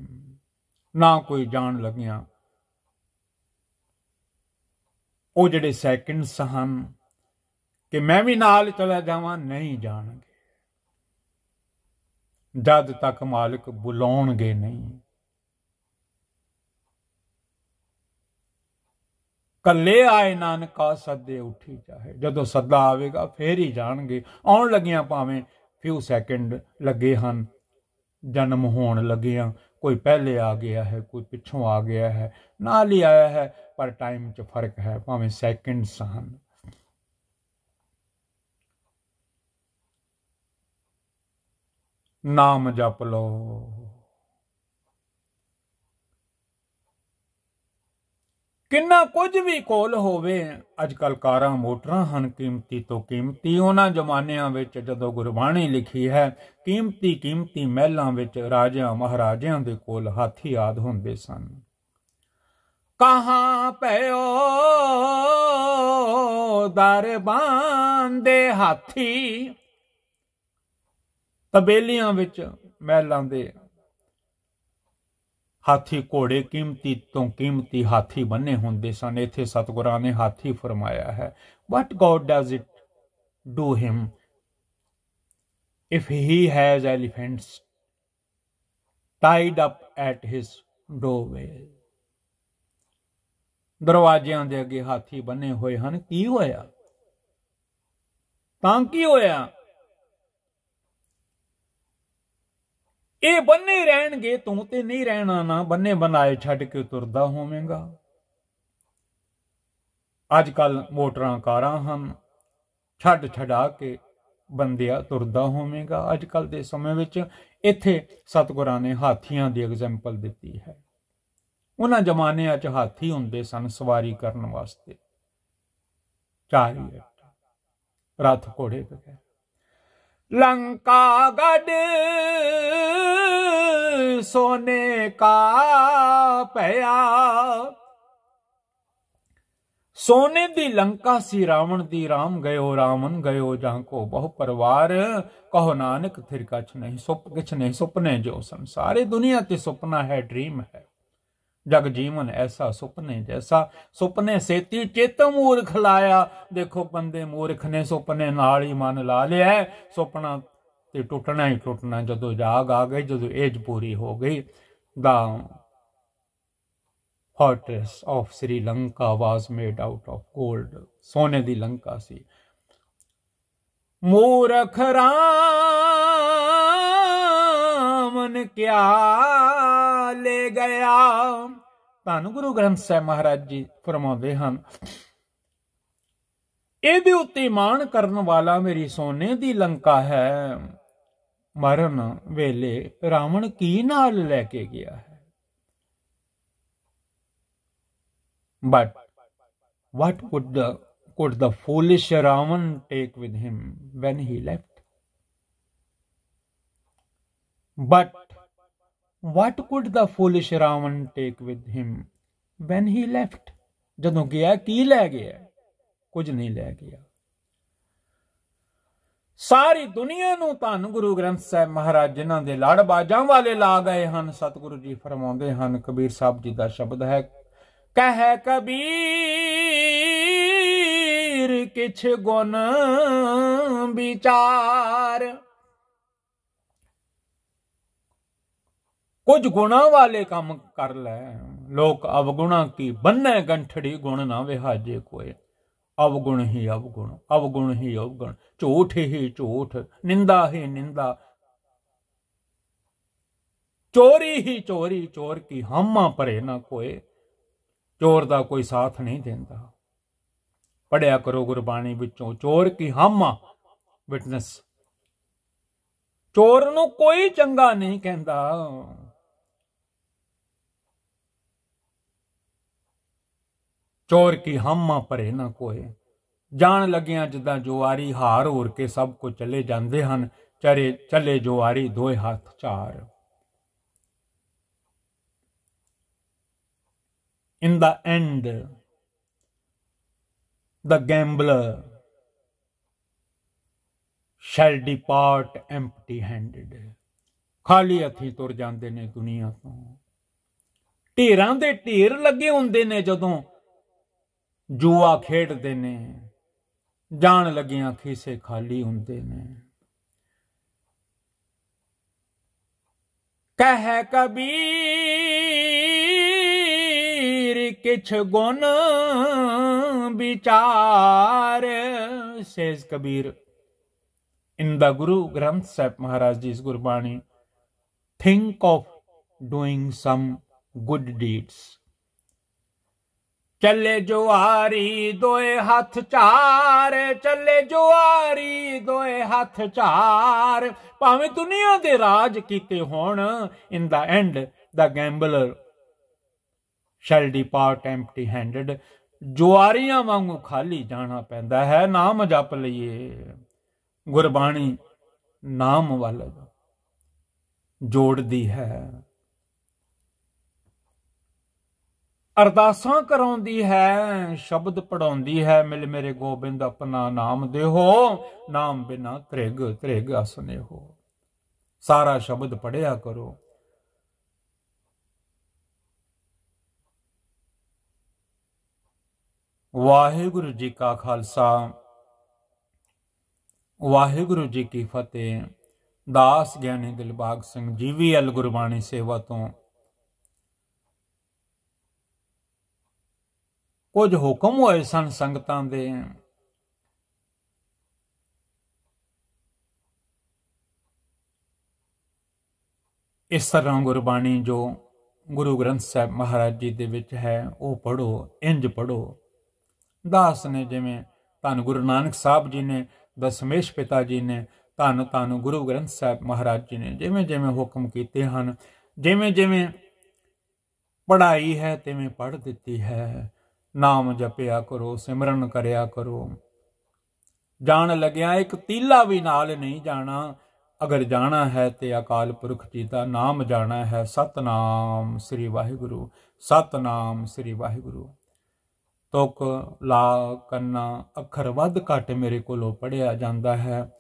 ਨਾ ਕੋਈ ਜਾਣ ਲੱਗਿਆ ਉਹ ਜਿਹੜੇ ਸੈਕਿੰਡਸ ਹਨ ਕਿ ਮੈਂ ਵੀ ਨਾਲ ਚਲਾ ਜਾਵਾਂ, ਨਹੀਂ ਜਾਣਗੇ। ਜਦ ਤੱਕ ਮਾਲਕ ਬੁਲਾਉਣਗੇ ਨਹੀਂ। ਕੱਲੇ ਆਏ ਨਾਨਕਾ ਸੱਦੇ ਉੱਠੀ ਚਾਹੇ ਜਦੋਂ ਸੱਦਾ ਆਵੇਗਾ, ਫੇਰ ਹੀ ਜਾਣਗੇ। ਆਉਣ ਲੱਗੀਆਂ ਭਾਵੇਂ ਫਿਊ ਸੈਕਿੰਡ ਲੱਗੇ ਹਨ, ਜਨਮ ਹੋਣ ਲੱਗਿਆ। ਕੋਈ ਪਹਿਲੇ ਆ ਗਿਆ ਹੈ ਕੋਈ ਪਿੱਛੋਂ ਆ ਗਿਆ ਹੈ ਨਾਲ ਹੀ ਆਇਆ ਹੈ ਪਰ ਟਾਈਮ 'ਚ ਫ਼ਰਕ ਹੈ ਭਾਵੇਂ ਸੈਕਿੰਡਸ ਹਨ ਨਾਮ ਜਪ ਲੋ ਕਿੰਨਾ ਕੁਝ ਵੀ ਕੋਲ ਹੋਵੇ ਅੱਜ ਕੱਲ ਕਾਰਾਂ, ਮੋਟਰਾਂ ਹਨ ਕੀਮਤੀ ਤੋਂ ਕੀਮਤੀ। ਉਹਨਾਂ ਜ਼ਮਾਨਿਆਂ ਵਿੱਚ ਜਦੋਂ ਗੁਰਬਾਣੀ ਲਿਖੀ ਹੈ, ਕੀਮਤੀ ਕੀਮਤੀ ਮਹਿਲਾਂ ਵਿੱਚ ਰਾਜਿਆਂ, ਮਹਾਰਾਜਿਆਂ ਦੇ ਕੋਲ ਹਾਥੀ ਆਦ ਹੁੰਦੇ ਸਨ। ਕਹਾਂ ਪਿਓ ਦਰਬਾਨ ਦੇ ਹਾਥੀ, ਤਬੇਲੀਆਂ ਵਿੱਚ ਮਹਿਲਾਂ ਦੇ ਹਾਥੀ ਘੋੜੇ ਕੀਮਤੀ ਤੋਂ ਕੀਮਤੀ ਹਾਥੀ ਬੰਨੇ ਹੁੰਦੇ ਸਨ। ਇਥੇ ਸਤਗੁਰਾਂ ਨੇ ਹਾਥੀ ਫਰਮਾਇਆ ਹੈ। But God does it do him if he has elephants tied up at his doorway ਦਰਵਾਜ਼ਿਆਂ ਦੇ ਅੱਗੇ ਹਾਥੀ ਬੰਨੇ ਹੋਏ ਹਨ। ਕੀ ਹੋਇਆ? ਤਾਂ ਕੀ ਹੋਇਆ? ਇਹ ਬੰਨੇ ਰਹਿਣਗੇ, ਤੂੰ ਤੇ ਨਹੀਂ ਰਹਿਣਾ ਨਾ। ਬੰਨੇ ਬਣਾਏ ਛੱਡ ਕੇ ਤੁਰਦਾ ਹੋਵੇਂਗਾ। ਅੱਜ ਕੱਲ ਮੋਟਰਾਂ ਕਾਰਾਂ ਹਨ। ਛੱਡ ਛਡਾ ਕੇ ਬੰਦਿਆ ਤੁਰਦਾ ਹੋਵੇਗਾ। ਅੱਜ ਕੱਲ ਦੇ ਸਮੇਂ ਵਿੱਚ ਇੱਥੇ ਸਤਗੁਰਾਂ ਨੇ ਹਾਥੀਆਂ ਦੀ ਐਗਜ਼ਾਮਪਲ ਦਿੱਤੀ ਹੈ। ਉਹਨਾਂ ਜ਼ਮਾਨਿਆਂ 'ਚ ਹਾਥੀ ਹੁੰਦੇ ਸਨ ਸਵਾਰੀ ਕਰਨ ਵਾਸਤੇ। ਚਾਰੀਅਟ ਰੱਥ ਘੋੜੇ ਬਗੈਰ ਲੰਕਾ ਗੜ ਸੋਨੇ ਕਾ ਪਿਆ ਸੋਨੇ ਦੀ ਲੰਕਾ ਸੀ, ਰਾਵਣ ਦੀ ਰਾਮ ਗਇਓ, ਰਾਵਣ ਗਇਓ ਜਾਂ ਕੋ ਬਹੁ ਪਰਿਵਾਰ। ਕਹੋ ਨਾਨਕ ਥਿਰ ਕਛ ਨਹੀਂ ਸੁਪ, ਕਿਛ ਨਹੀਂ ਸੁਪਨੇ ਜੋ ਸੰਸਾਰੇ। ਦੁਨੀਆ ਤੇ ਸੁਪਨਾ ਹੈ, ਡ੍ਰੀਮ ਹੈ। ਜਗ ਜੀਵਨ ਐਸਾ ਸੁਪਨੇ ਜੈਸਾ ਸੁਪਨੇ ਸੇਤੀ ਚਿਤ ਮੂਰਖ ਲਾਇਆ। ਦੇਖੋ ਬੰਦੇ ਮੂਰਖ ਨੇ ਸੁਪਨੇ ਨਾਲ ਹੀ ਮਨ ਲਾ ਲਿਆ। ਸੁਪਨਾ ਤੇ ਟੁੱਟਣਾ ਹੀ ਟੁੱਟਣਾ, ਜਦੋਂ ਜਾਗ ਆ ਗਈ, ਜਦੋਂ ਏਜ ਪੂਰੀ ਹੋ ਗਈ ਦਾ fortress of Sri Lanka was made out of gold, ਸੋਨੇ ਦੀ ਲੰਕਾ ਸੀ। ਮੂਰਖ ਰਾਮਨ ਕਿਆ ਲੈ ਗਿਆ ਧੰਨ ਗੁਰੂ ਗ੍ਰੰਥ ਸਾਹਿਬ ਮਹਾਰਾਜ ਜੀ ਫਰਮਾਉਂਦੇ ਹਨ, ਇਹਦੇ ਉੱਤੇ ਮਾਣ ਕਰਨ ਵਾਲਾ ਮੇਰੀ ਸੋਨੇ ਦੀ ਲੰਕਾ ਹੈ ਮਰਨ ਵੇਲੇ ਰਾਵਣ ਕੀ ਨਾਲ ਲੈ ਕੇ ਗਿਆ ਹੈ But what would the, could the foolish Ravan take with him when he left? But what could the foolish Ravan take with him? When he left? ਜਦੋਂ ਗਿਆ, ਕੀ ਲੈ ਗਿਆ? ਕੁਝ ਨਹੀਂ ਲੈ ਗਿਆ। ਸਾਰੀ ਦੁਨੀਆ ਨੂੰ ਧੰਨ ਗੁਰੂ ਗ੍ਰੰਥ ਸਾਹਿਬ ਮਹਾਰਾਜ, ਜਿਨ੍ਹਾਂ ਦੇ ਲੜ ਬਾਜਾਂ ਵਾਲੇ ਲਾ ਗਏ ਹਨ, ਸਤਿਗੁਰੂ ਜੀ ਫਰਮਾਉਂਦੇ ਹਨ, ਕਬੀਰ ਸਾਹਿਬ ਜੀ ਦਾ ਸ਼ਬਦ ਹੈ, ਕਹਿ ਕਬੀਰ ਕਿਛ ਗੁਣ ਵਿਚਾਰ। ਕੁਝ ਗੁਣਾ ਵਾਲੇ ਕੰਮ ਕਰ ਲੈ। ਲੋਕ ਅਵਗੁਣਾ ਕੀ ਬੰਨੇ ਗੰਠੜੀ ਗੁਣ ਨਾ ਵਿਹਾਜੇ ਕੋਏ ਅਵਗੁਣ ਹੀ ਅਵਗੁਣ ਅਵਗੁਣ ਹੀ ਅਵਗੁਣ, ਝੂਠ ਹੀ ਝੂਠ, ਨਿੰਦਾ ਹੀ ਨਿੰਦਾ। ਚੋਰੀ ਹੀ ਚੋਰੀ, ਚੋਰ ਕੀ ਹਮਾ ਪਰੇ ਨਾ ਕੋਏ ਚੋਰ ਦਾ ਕੋਈ ਸਾਥ ਨਹੀਂ ਦਿੰਦਾ। ਪੜਿਆ ਕਰੋ ਗੁਰਬਾਣੀ ਵਿੱਚੋਂ, ਚੋਰ ਕੀ ਹਾਮਾ। ਵਿਟਨੈਸ ਚੋਰ ਨੂੰ ਕੋਈ ਚੰਗਾ ਨਹੀਂ ਕਹਿੰਦਾ। ਚੋਰ ਕੀ ਹਮਾ ਪਰੇ ਨਾ ਕੋਏ। ਜਾਣ ਲੱਗਿਆਂ ਜਿੱਦਾਂ ਜੁਆਰੀ ਹਾਰ ਹੋਰ ਕੇ ਸਭ ਕੋ ਚਲੇ ਜਾਂਦੇ ਹਨ ਚਰੇ ਚੱਲੇ ਜੁਆਰੀ ਦੋਏ ਹੱਥ ਚਾਰ। In the end, the gambler shall depart empty handed ਖਾਲੀ ਹੱਥੀ ਤੁਰ ਜਾਂਦੇ ਨੇ ਦੁਨੀਆ ਤੋਂ। ਢੇਰਾਂ ਦੇ ਢੇਰ ਲੱਗੇ ਹੁੰਦੇ ਨੇ ਜਦੋਂ ਜੂਆ ਖੇਡਦੇ ਨੇ ਜਾਣ ਲੱਗਿਆਂ ਖੀਸੇ ਖਾਲੀ ਹੁੰਦੇ ਨੇ ਕਹਿ ਕਬੀਰ ਕਿਛ ਗੁਣ ਵਿਚਾਰ ਸੇਜ਼ ਕਬੀਰ ਇਨ ਦਾ ਗੁਰੂ ਗ੍ਰੰਥ ਸਾਹਿਬ ਮਹਾਰਾਜ ਜੀ ਇਸ Gurbani think of doing some good deeds ਚੱਲੇ ਜੁਆਰੀ ਦੋਏ ਹੱਥ ਚਾਰ, ਚੱਲੇ ਜੁਆਰੀ ਦੋਏ ਹੱਥ ਚਾਰ। ਭਾਵੇਂ ਦੁਨੀਆ ਦੇ ਰਾਜ ਕੀਤੇ ਹੋਣ in the end the gambler shall depart empty handed ਜੁਆਰੀਆਂ ਵਾਂਗੂ ਖਾਲੀ ਜਾਣਾ ਪੈਂਦਾ ਹੈ, ਨਾਮ ਜਪ ਲਈਏ। ਗੁਰਬਾਣੀ ਨਾਮ ਵੱਲ ਜੋੜਦੀ ਹੈ। ਅਰਦਾਸਾਂ ਕਰਾਉਂਦੀ ਹੈ, ਸ਼ਬਦ ਪੜਾਉਂਦੀ ਹੈ, ਮਿਲ ਮੇਰੇ ਗੋਬਿੰਦ ਆਪਣਾ ਨਾਮ ਦੇਹੋ, ਨਾਮ ਬਿਨਾ ਤ੍ਰਿਗ ਤ੍ਰਿਗ ਅਸਨੇਹੋ ਸਾਰਾ ਸ਼ਬਦ ਪੜਿਆ ਕਰੋ। ਵਾਹਿਗੁਰੂ ਜੀ ਕਾ ਖਾਲਸਾ, ਵਾਹਿਗੁਰੂ ਜੀ ਕੀ ਫਤਿਹ। ਦਾਸ ਗਿਆਨੀ ਦਿਲਬਾਗ ਸਿੰਘ ਜੀ ਵੀ ਜੀਵੀਐਲ ਗੁਰਬਾਣੀ ਸੇਵਾ ਤੋਂ ਕੁਝ ਹੁਕਮ ਹੋਏ ਸਨ ਸੰਗਤਾਂ ਦੇ। ਇਸ ਤਰ੍ਹਾਂ ਗੁਰਬਾਣੀ ਜੋ ਗੁਰੂ ਗ੍ਰੰਥ ਸਾਹਿਬ ਮਹਾਰਾਜ ਜੀ ਦੇ ਵਿੱਚ ਹੈ, ਉਹ ਪੜੋ ਇੰਜ ਪੜੋ ਦਾਸ ਨੇ ਜਿਵੇਂ ਧੰਨ ਗੁਰੂ ਨਾਨਕ ਸਾਹਿਬ ਜੀ ਨੇ, ਦਸਮੇਸ਼ ਪਿਤਾ ਜੀ ਨੇ, ਧੰਨ ਧੰਨ ਗੁਰੂ ਗ੍ਰੰਥ ਸਾਹਿਬ ਮਹਾਰਾਜ ਜੀ ਨੇ ਜਿਵੇਂ ਜਿਵੇਂ ਹੁਕਮ ਕੀਤੇ ਹਨ, ਜਿਵੇਂ ਜਿਵੇਂ ਪੜਾਈ ਹੈ, ਤਿਵੇਂ ਪੜ ਦਿੱਤੀ ਹੈ। ਨਾਮ ਜਪਿਆ ਕਰੋ, ਸਿਮਰਨ ਕਰਿਆ ਕਰੋ। ਜਾਣ ਲੱਗਿਆ ਇੱਕ ਤੀਲਾ ਵੀ ਨਾਲ ਨਹੀਂ ਜਾਣਾ। ਅਗਰ ਜਾਣਾ ਹੈ ਤੇ ਅਕਾਲ ਪੁਰਖ ਜੀ ਦਾ ਨਾਮ ਜਾਣਾ ਹੈ। ਸਤਨਾਮ ਸ੍ਰੀ ਵਾਹਿਗੁਰੂ, ਸਤਨਾਮ ਸ੍ਰੀ ਵਾਹਿਗੁਰੂ। ਤੁਕ, ਲਾ, ਕੰਨਾ, ਅੱਖਰ ਵੱਧ ਘੱਟ ਮੇਰੇ ਕੋਲੋਂ ਪੜਿਆ ਜਾਂਦਾ ਹੈ।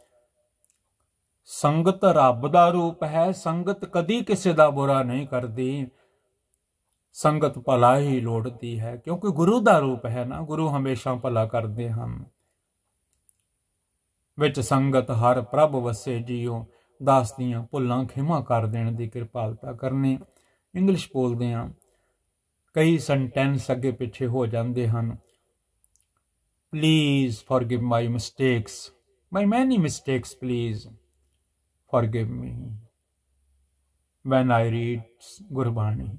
ਸੰਗਤ ਰੱਬ ਦਾ ਰੂਪ ਹੈ। ਸੰਗਤ ਕਦੀ ਕਿਸੇ ਦਾ ਬੁਰਾ ਨਹੀਂ ਕਰਦੀ। ਸੰਗਤ ਭਲਾ ਹੀ ਲੋੜਦੀ ਹੈ, ਕਿਉਂਕਿ ਗੁਰੂ ਦਾ ਰੂਪ ਹੈ ਨਾ, ਗੁਰੂ ਹਮੇਸ਼ਾ ਭਲਾ ਕਰਦੇ ਹਨ। ਵਿੱਚ ਸੰਗਤ ਹਰ ਪ੍ਰਭ ਵਸੇ ਜੀਓ ਦਾਸ ਦੀਆਂ ਭੁੱਲਾਂ ਖਿਮਾ ਕਰ ਦੇਣ ਦੀ ਕਿਰਪਾਲਤਾ ਕਰਨੀ। ਇੰਗਲਿਸ਼ ਬੋਲਦੇ ਆ ਕਈ ਸੈਂਟੈਂਸ ਅੱਗੇ ਪਿੱਛੇ ਹੋ ਜਾਂਦੇ ਹਨ। Please forgive my mistakes my many mistakes please forgive me when I read Gurbani.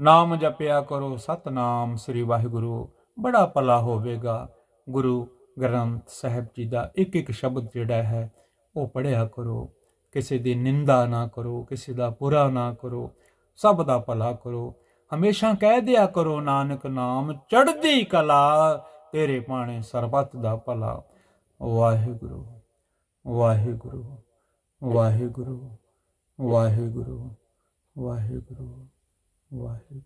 ਨਾਮ ਜਪਿਆ ਕਰੋ ਸਤਨਾਮ ਸ੍ਰੀ ਵਾਹਿਗੁਰੂ, ਬੜਾ ਭਲਾ ਹੋਵੇਗਾ। ਗੁਰੂ ਗ੍ਰੰਥ ਸਾਹਿਬ ਜੀ ਦਾ ਇੱਕ ਇੱਕ ਸ਼ਬਦ ਜਿਹੜਾ ਹੈ, ਉਹ ਪੜਿਆ ਕਰੋ। ਕਿਸੇ ਦੀ ਨਿੰਦਾ ਨਾ ਕਰੋ, ਕਿਸੇ ਦਾ ਬੁਰਾ ਨਾ ਕਰੋ, ਸਭ ਦਾ ਭਲਾ ਕਰੋ। ਹਮੇਸ਼ਾ ਕਹਿ ਦਿਆ ਕਰੋ, ਨਾਨਕ ਨਾਮ, ਚੜ੍ਹਦੀ ਕਲਾ, ਤੇਰੇ ਪਾਣੇ ਸਰਬੱਤ ਦਾ ਭਲਾ। ਵਾਹਿਗੁਰੂ ਵਾਹਿਗੁਰੂ ਵਾਹਿਗੁਰੂ ਵਾਹਿਗੁਰੂ ਵਾਹਿਗੁਰੂ। ਵਾਹਿਗੁਰੂ